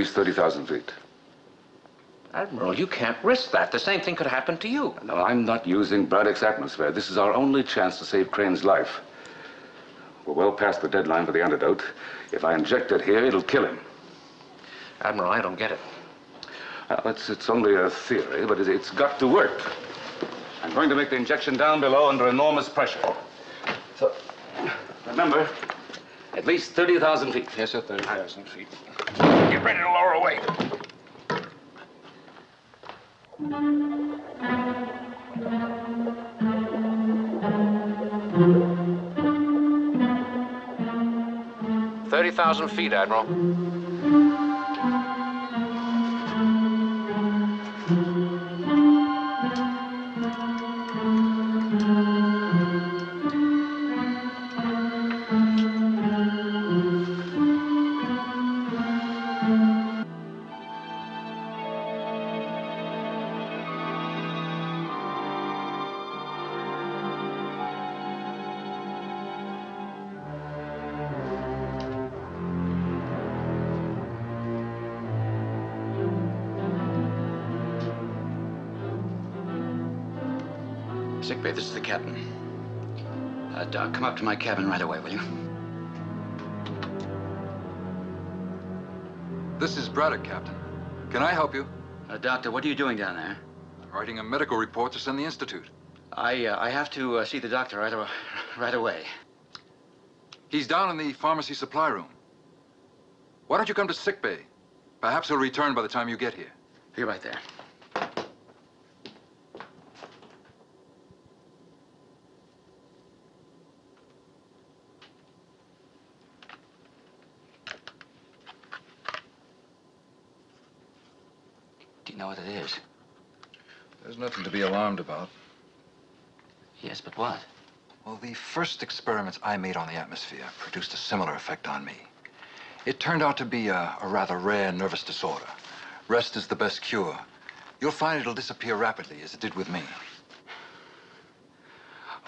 Least 30,000 feet. Admiral, you can't risk that. The same thing could happen to you. No, I'm not using Braddock's atmosphere. This is our only chance to save Crane's life. We're well past the deadline for the antidote. If I inject it here, it'll kill him. Admiral, I don't get it. Well, it's, it's only a theory, but it, it's got to work. I'm going to make the injection down below under enormous pressure. So, remember, at least 30,000 feet. Yes, sir, 30,000 feet. Get ready to lower away. Thirty thousand feet, Admiral. Captain. Uh, Doc, come up to my cabin right away, will you? This is Braddock, Captain. Can I help you? Uh, doctor, what are you doing down there? Writing a medical report to send the Institute. I, uh, I have to uh, see the doctor right, aw- (laughs) right away. He's down in the pharmacy supply room. Why don't you come to sick bay? Perhaps he'll return by the time you get here. Be right there. Do you know what it is? There's nothing to be alarmed about. Yes, but what? Well, the first experiments I made on the atmosphere produced a similar effect on me. It turned out to be a, a rather rare nervous disorder. Rest is the best cure. You'll find it'll disappear rapidly, as it did with me.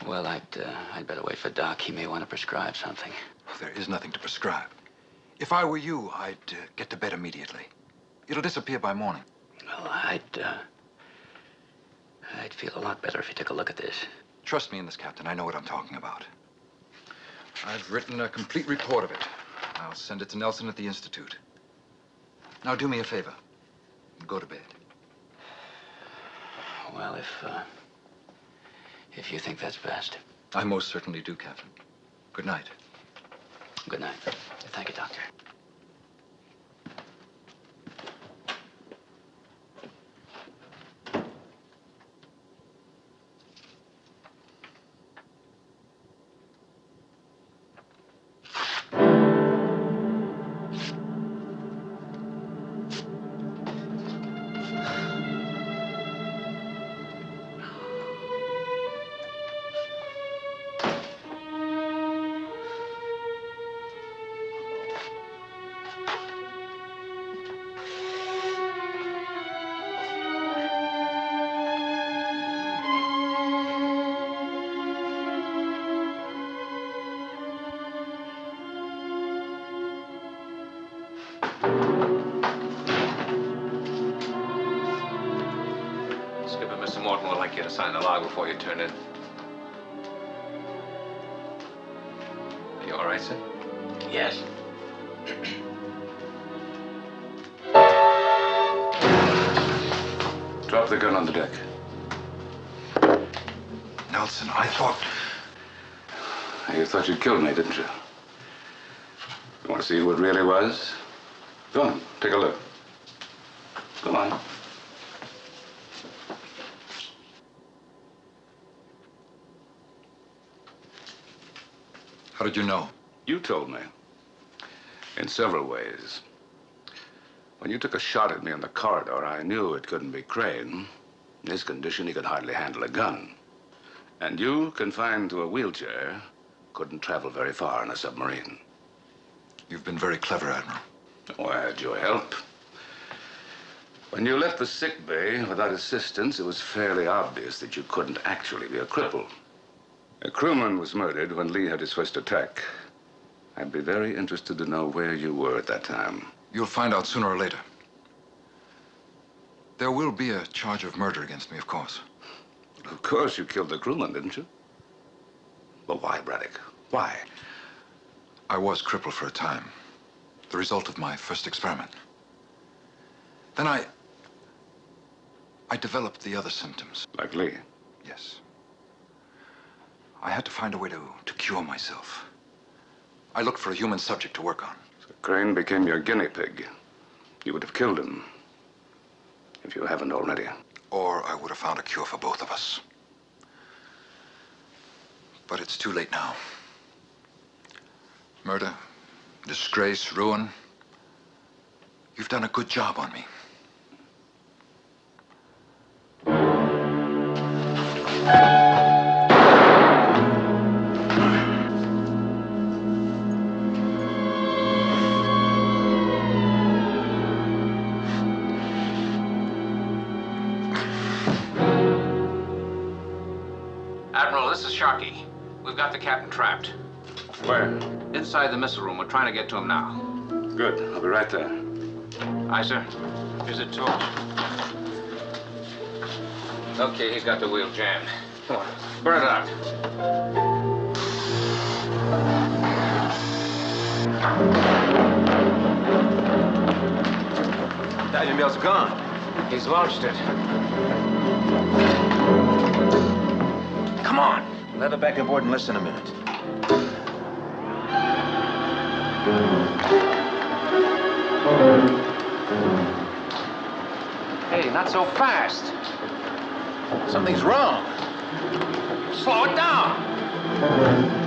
Well, I'd, uh, I'd better wait for Doc. He may want to prescribe something. There is nothing to prescribe. If I were you, I'd uh, get to bed immediately. It'll disappear by morning. Well, I'd, uh, I'd feel a lot better if you took a look at this. Trust me in this, Captain. I know what I'm talking about. I've written a complete report of it. I'll send it to Nelson at the Institute. Now, do me a favor. Go to bed. Well, if, uh, if you think that's best. I most certainly do, Captain. Good night. Good night. Thank you, Doctor. Like you to sign the log before you turn in. Are you all right, sir? Yes. (clears throat) Drop the gun on the deck. Nelson, I thought. You thought you'd killed me, didn't you? You want to see who it really was? Go on, take a look. Go on. How did you know? You told me. In several ways. When you took a shot at me in the corridor, I knew it couldn't be Crane. In his condition, he could hardly handle a gun. And you, confined to a wheelchair, couldn't travel very far in a submarine. You've been very clever, Admiral. Oh, I had your help. When you left the sick bay without assistance, it was fairly obvious that you couldn't actually be a cripple. A crewman was murdered when Lee had his first attack. I'd be very interested to know where you were at that time. You'll find out sooner or later. There will be a charge of murder against me, of course. Of course you killed the crewman, didn't you? But why, Braddock? Why? I was crippled for a time. The result of my first experiment. Then I. I developed the other symptoms. Like Lee? Yes. I had to find a way to, to cure myself. I looked for a human subject to work on. So Crane became your guinea pig. You would have killed him. If you haven't already. Or I would have found a cure for both of us. But it's too late now. Murder, disgrace, ruin. You've done a good job on me. (laughs) We've got the captain trapped. Where? Inside the missile room. We're trying to get to him now. Good. I'll be right there. Aye, sir. Here's a torch. Okay, he's got the wheel jammed. Come on, burn it out. Diving bells are gone. He's launched it. Come on. Let her back aboard in less than a minute. Hey, not so fast. Something's wrong. Slow it down.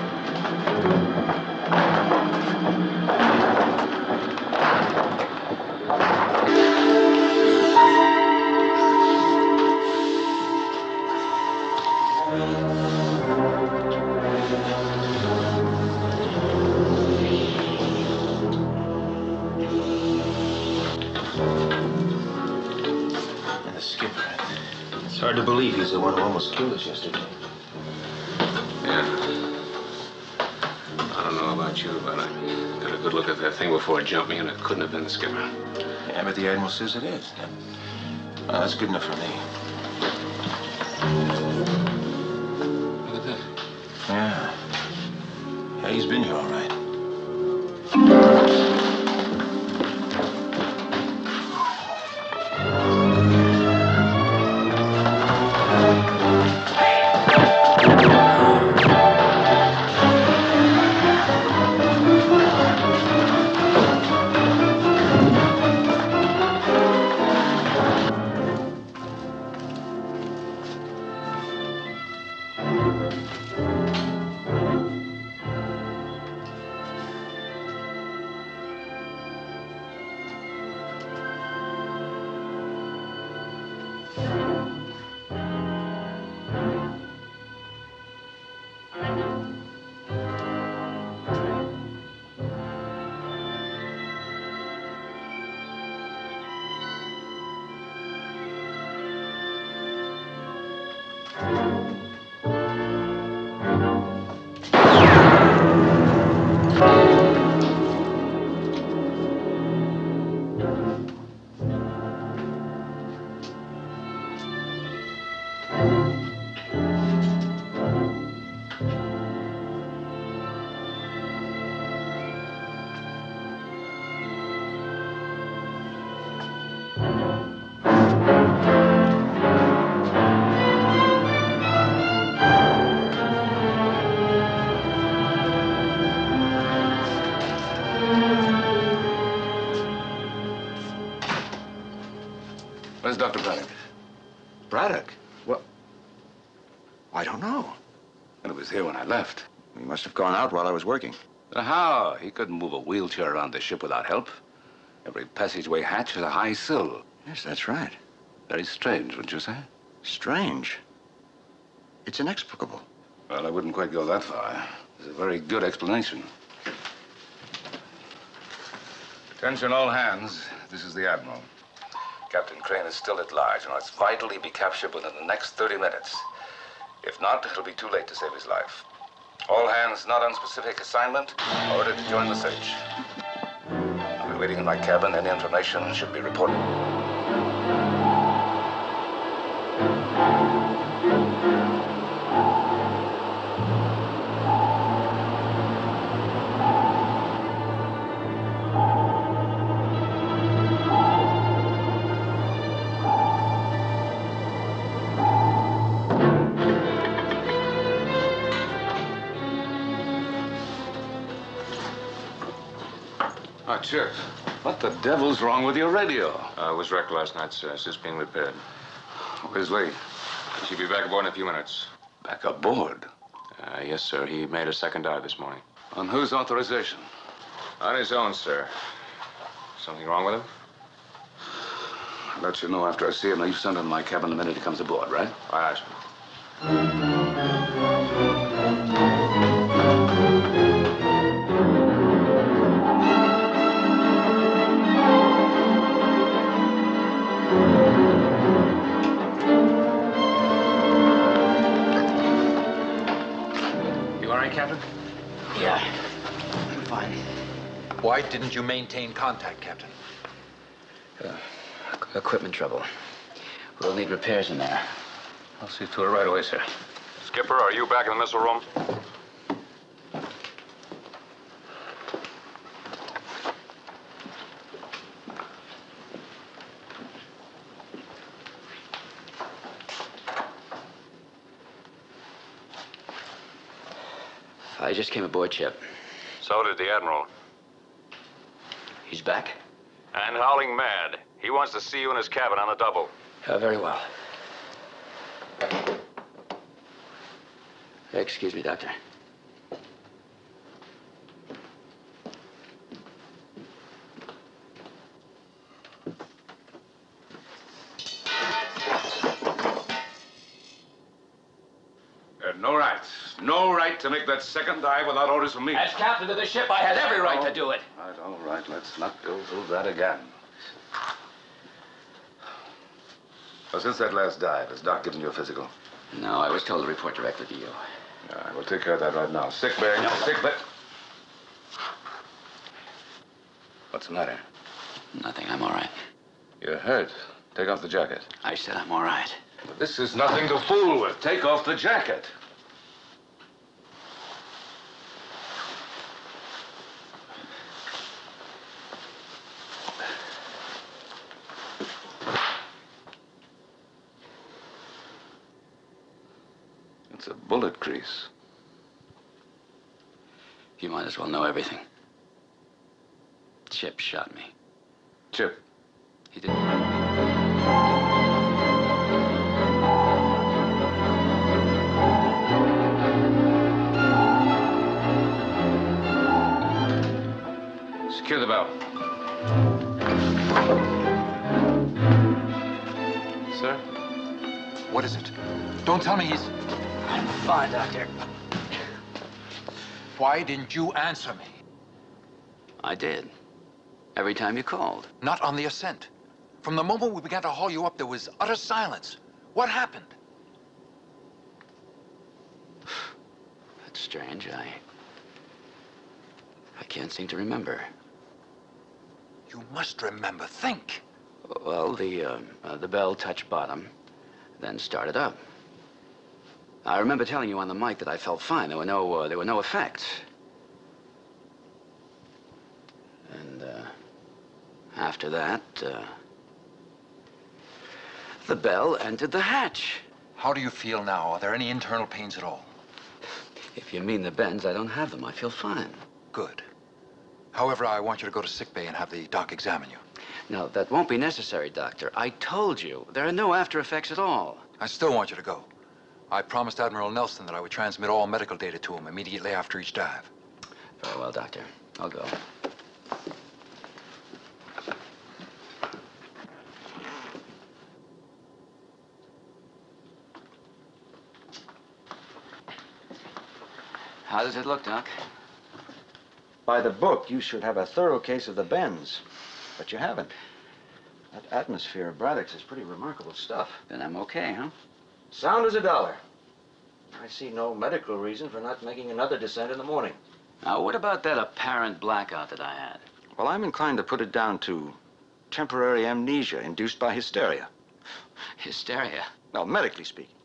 Almost killed us yesterday. Yeah. I don't know about you, but I got a good look at that thing before it jumped me, and it couldn't have been the skipper. Yeah, but the Admiral says it is. Yeah. Well, that's good enough for me. Where's out while I was working. How? He couldn't move a wheelchair around the ship without help. Every passageway hatch has a high sill. Yes, that's right. Very strange, wouldn't you say? Strange. It's inexplicable. Well, I wouldn't quite go that far. There's a very good explanation. Attention, all hands. This is the Admiral. Captain Crane is still at large, and it's vital he be captured within the next 30 minutes. If not, it'll be too late to save his life. All hands not on specific assignment, ordered to join the search. I'll be waiting in my cabin. Any information should be reported. What the devil's wrong with your radio? Uh, it was wrecked last night, sir. It's just being repaired. Where's Lee? She'll be back aboard in a few minutes. Back aboard. Uh, yes, sir. He made a second dive this morning. On whose authorization? On his own, sir. Something wrong with him? I'll let you know after I see him. Now, you send him to my cabin the minute he comes aboard, right? Aye, aye, sir. Yeah. I'm fine. Why didn't you maintain contact, Captain? Uh, equipment trouble. We'll need repairs in there. I'll see to it right away, sir. Skipper, are you back in the missile room? Came aboard, Chip. So did the Admiral. He's back? And howling mad. He wants to see you in his cabin on the double. Uh, very well. Excuse me, Doctor. To make that second dive without orders from me. As captain of the ship, I had every right to do it. All right, all right. Let's not go through that again. Well, since that last dive, has Doc given you a physical? No, I was told to report directly to you. All right, we'll take care of that right now. Sick bay. No, sick bay. What's the matter? Nothing. I'm all right. You're hurt. Take off the jacket. I said I'm all right. This is nothing to fool with. Take off the jacket. Why didn't you answer me? I did. Every time you called. Not on the ascent. From the moment we began to haul you up, there was utter silence. What happened? That's strange. I. I can't seem to remember. You must remember. Think. Well, the uh, uh, the bell touched bottom, then started up. I remember telling you on the mic that I felt fine. There were no uh, there were no effects. And uh, after that, uh, the bell entered the hatch. How do you feel now? Are there any internal pains at all? If you mean the bends, I don't have them. I feel fine. Good. However, I want you to go to sickbay and have the doc examine you. No, that won't be necessary, Doctor. I told you. There are no after effects at all. I still want you to go. I promised Admiral Nelson that I would transmit all medical data to him immediately after each dive. Very well, Doctor. I'll go. How does it look, Doc? By the book, you should have a thorough case of the bends, but you haven't. That atmosphere of Braddock's is pretty remarkable stuff. Then I'm okay, huh? Sound as a dollar. I see no medical reason for not making another descent in the morning. Now, what about that apparent blackout that I had? Well, I'm inclined to put it down to temporary amnesia induced by hysteria. Hysteria? Well, medically speaking.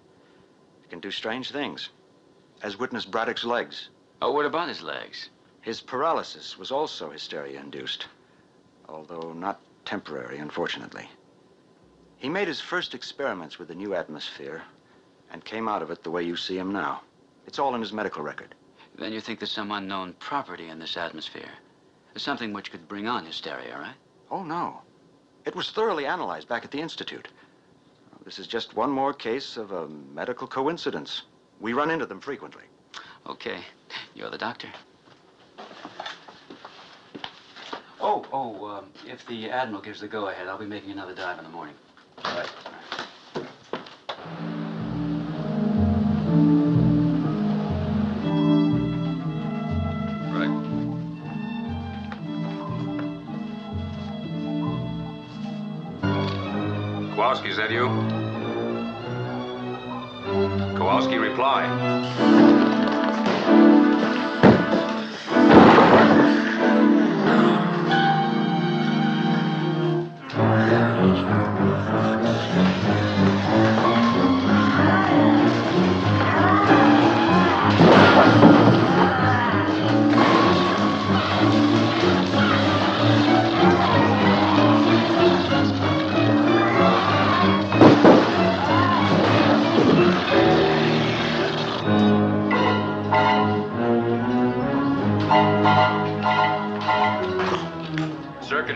It can do strange things, as witness Braddock's legs. Oh, what about his legs? His paralysis was also hysteria induced, although not temporary, unfortunately. He made his first experiments with the new atmosphere and came out of it the way you see him now. It's all in his medical record. Then you think there's some unknown property in this atmosphere? Something which could bring on hysteria, right? Oh, no. It was thoroughly analyzed back at the Institute. This is just one more case of a medical coincidence. We run into them frequently. Okay. You're the doctor. Oh, oh, um, if the Admiral gives the go-ahead, I'll be making another dive in the morning. All right. Right. Kowalski, is that you? Kowalski, reply.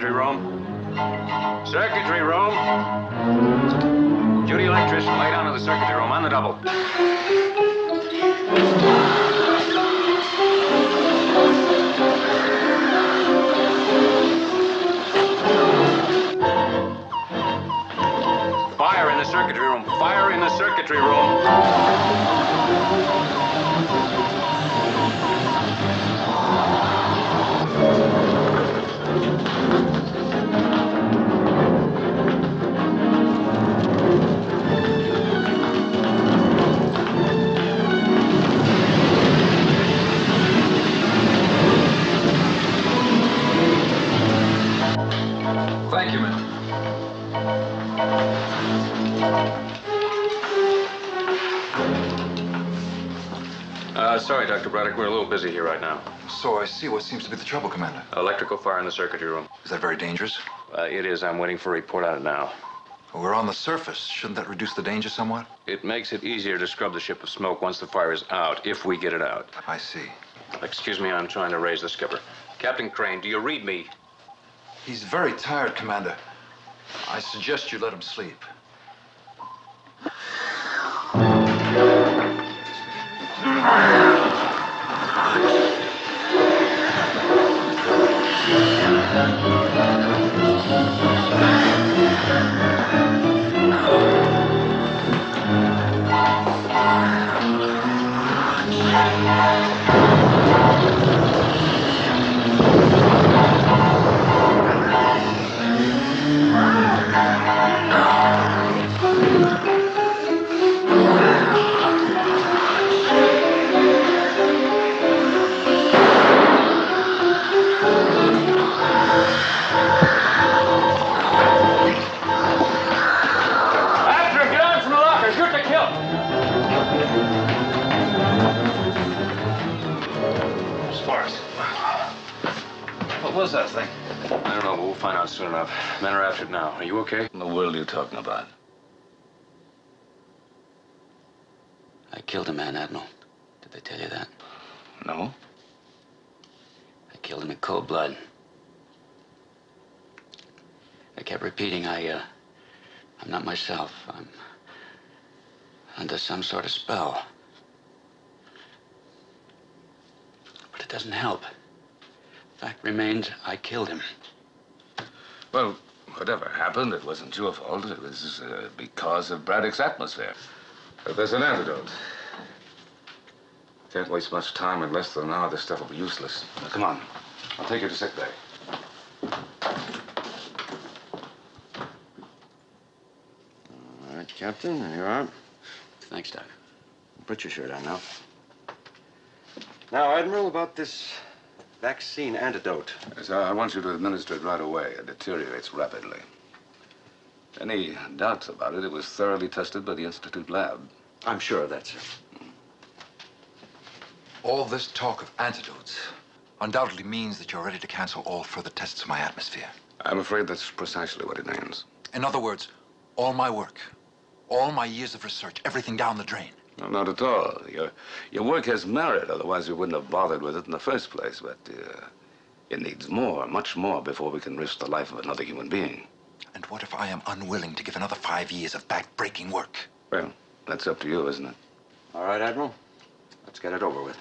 Circuitry room. Circuitry room. Judy electrician, lay down to the circuitry room on the double. Fire in the circuitry room. Fire in the circuitry room. Sorry, Dr. Braddock, we're a little busy here right now. So I see what seems to be the trouble, Commander. Electrical fire in the circuitry room. Is that very dangerous? Uh, it is. I'm waiting for a report on it now. We're on the surface. Shouldn't that reduce the danger somewhat? It makes it easier to scrub the ship of smoke once the fire is out, if we get it out. I see. Excuse me, I'm trying to raise the skipper. Captain Crane, do you read me? He's very tired, Commander. I suggest you let him sleep. After that thing? I don't know, but we'll find out soon enough. Men are after it now. Are you okay? What in the world are you talking about? I killed a man, Admiral. Did they tell you that? No? I killed him in cold blood. I kept repeating, I, uh, I'm not myself. I'm under some sort of spell. But it doesn't help. Fact remains, I killed him. Well, whatever happened, it wasn't your fault. It was uh, because of Braddock's atmosphere. But there's an antidote. Can't waste much time. In less than an hour, this stuff will be useless. Now, come on. I'll take you to sick bay. All right, Captain, there you are. Thanks, Doc. Put your shirt on now. Now, Admiral, about this vaccine antidote. Yes, I I want you to administer it right away. It deteriorates rapidly. Any doubts about it, it was thoroughly tested by the Institute lab. I'm sure of that, sir. All this talk of antidotes undoubtedly means that you're ready to cancel all further tests of my atmosphere. I'm afraid that's precisely what it means. In other words, all my work, all my years of research, everything down the drain. No, not at all. Your, your work has merit, otherwise you wouldn't have bothered with it in the first place. But uh, it needs more, much more, before we can risk the life of another human being. And what if I am unwilling to give another five years of back-breaking work? Well, that's up to you, isn't it? All right, Admiral. Let's get it over with.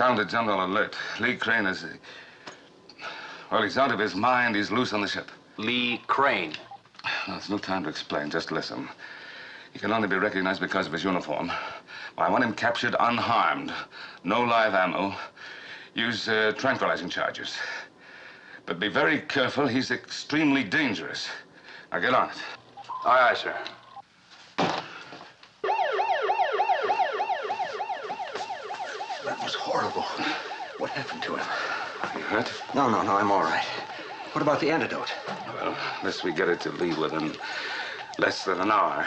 Sounded general alert. Lee Crane is. Well, he's out of his mind. He's loose on the ship. Lee Crane. There's no time to explain. Just listen. He can only be recognized because of his uniform. I want him captured unharmed. No live ammo. Use uh, tranquilizing charges. But be very careful. He's extremely dangerous. Now get on it. Aye, aye, sir. That was horrible. What happened to him? Are you hurt? No, no, no, I'm all right. What about the antidote? Well, unless we get it to Lee within less than an hour,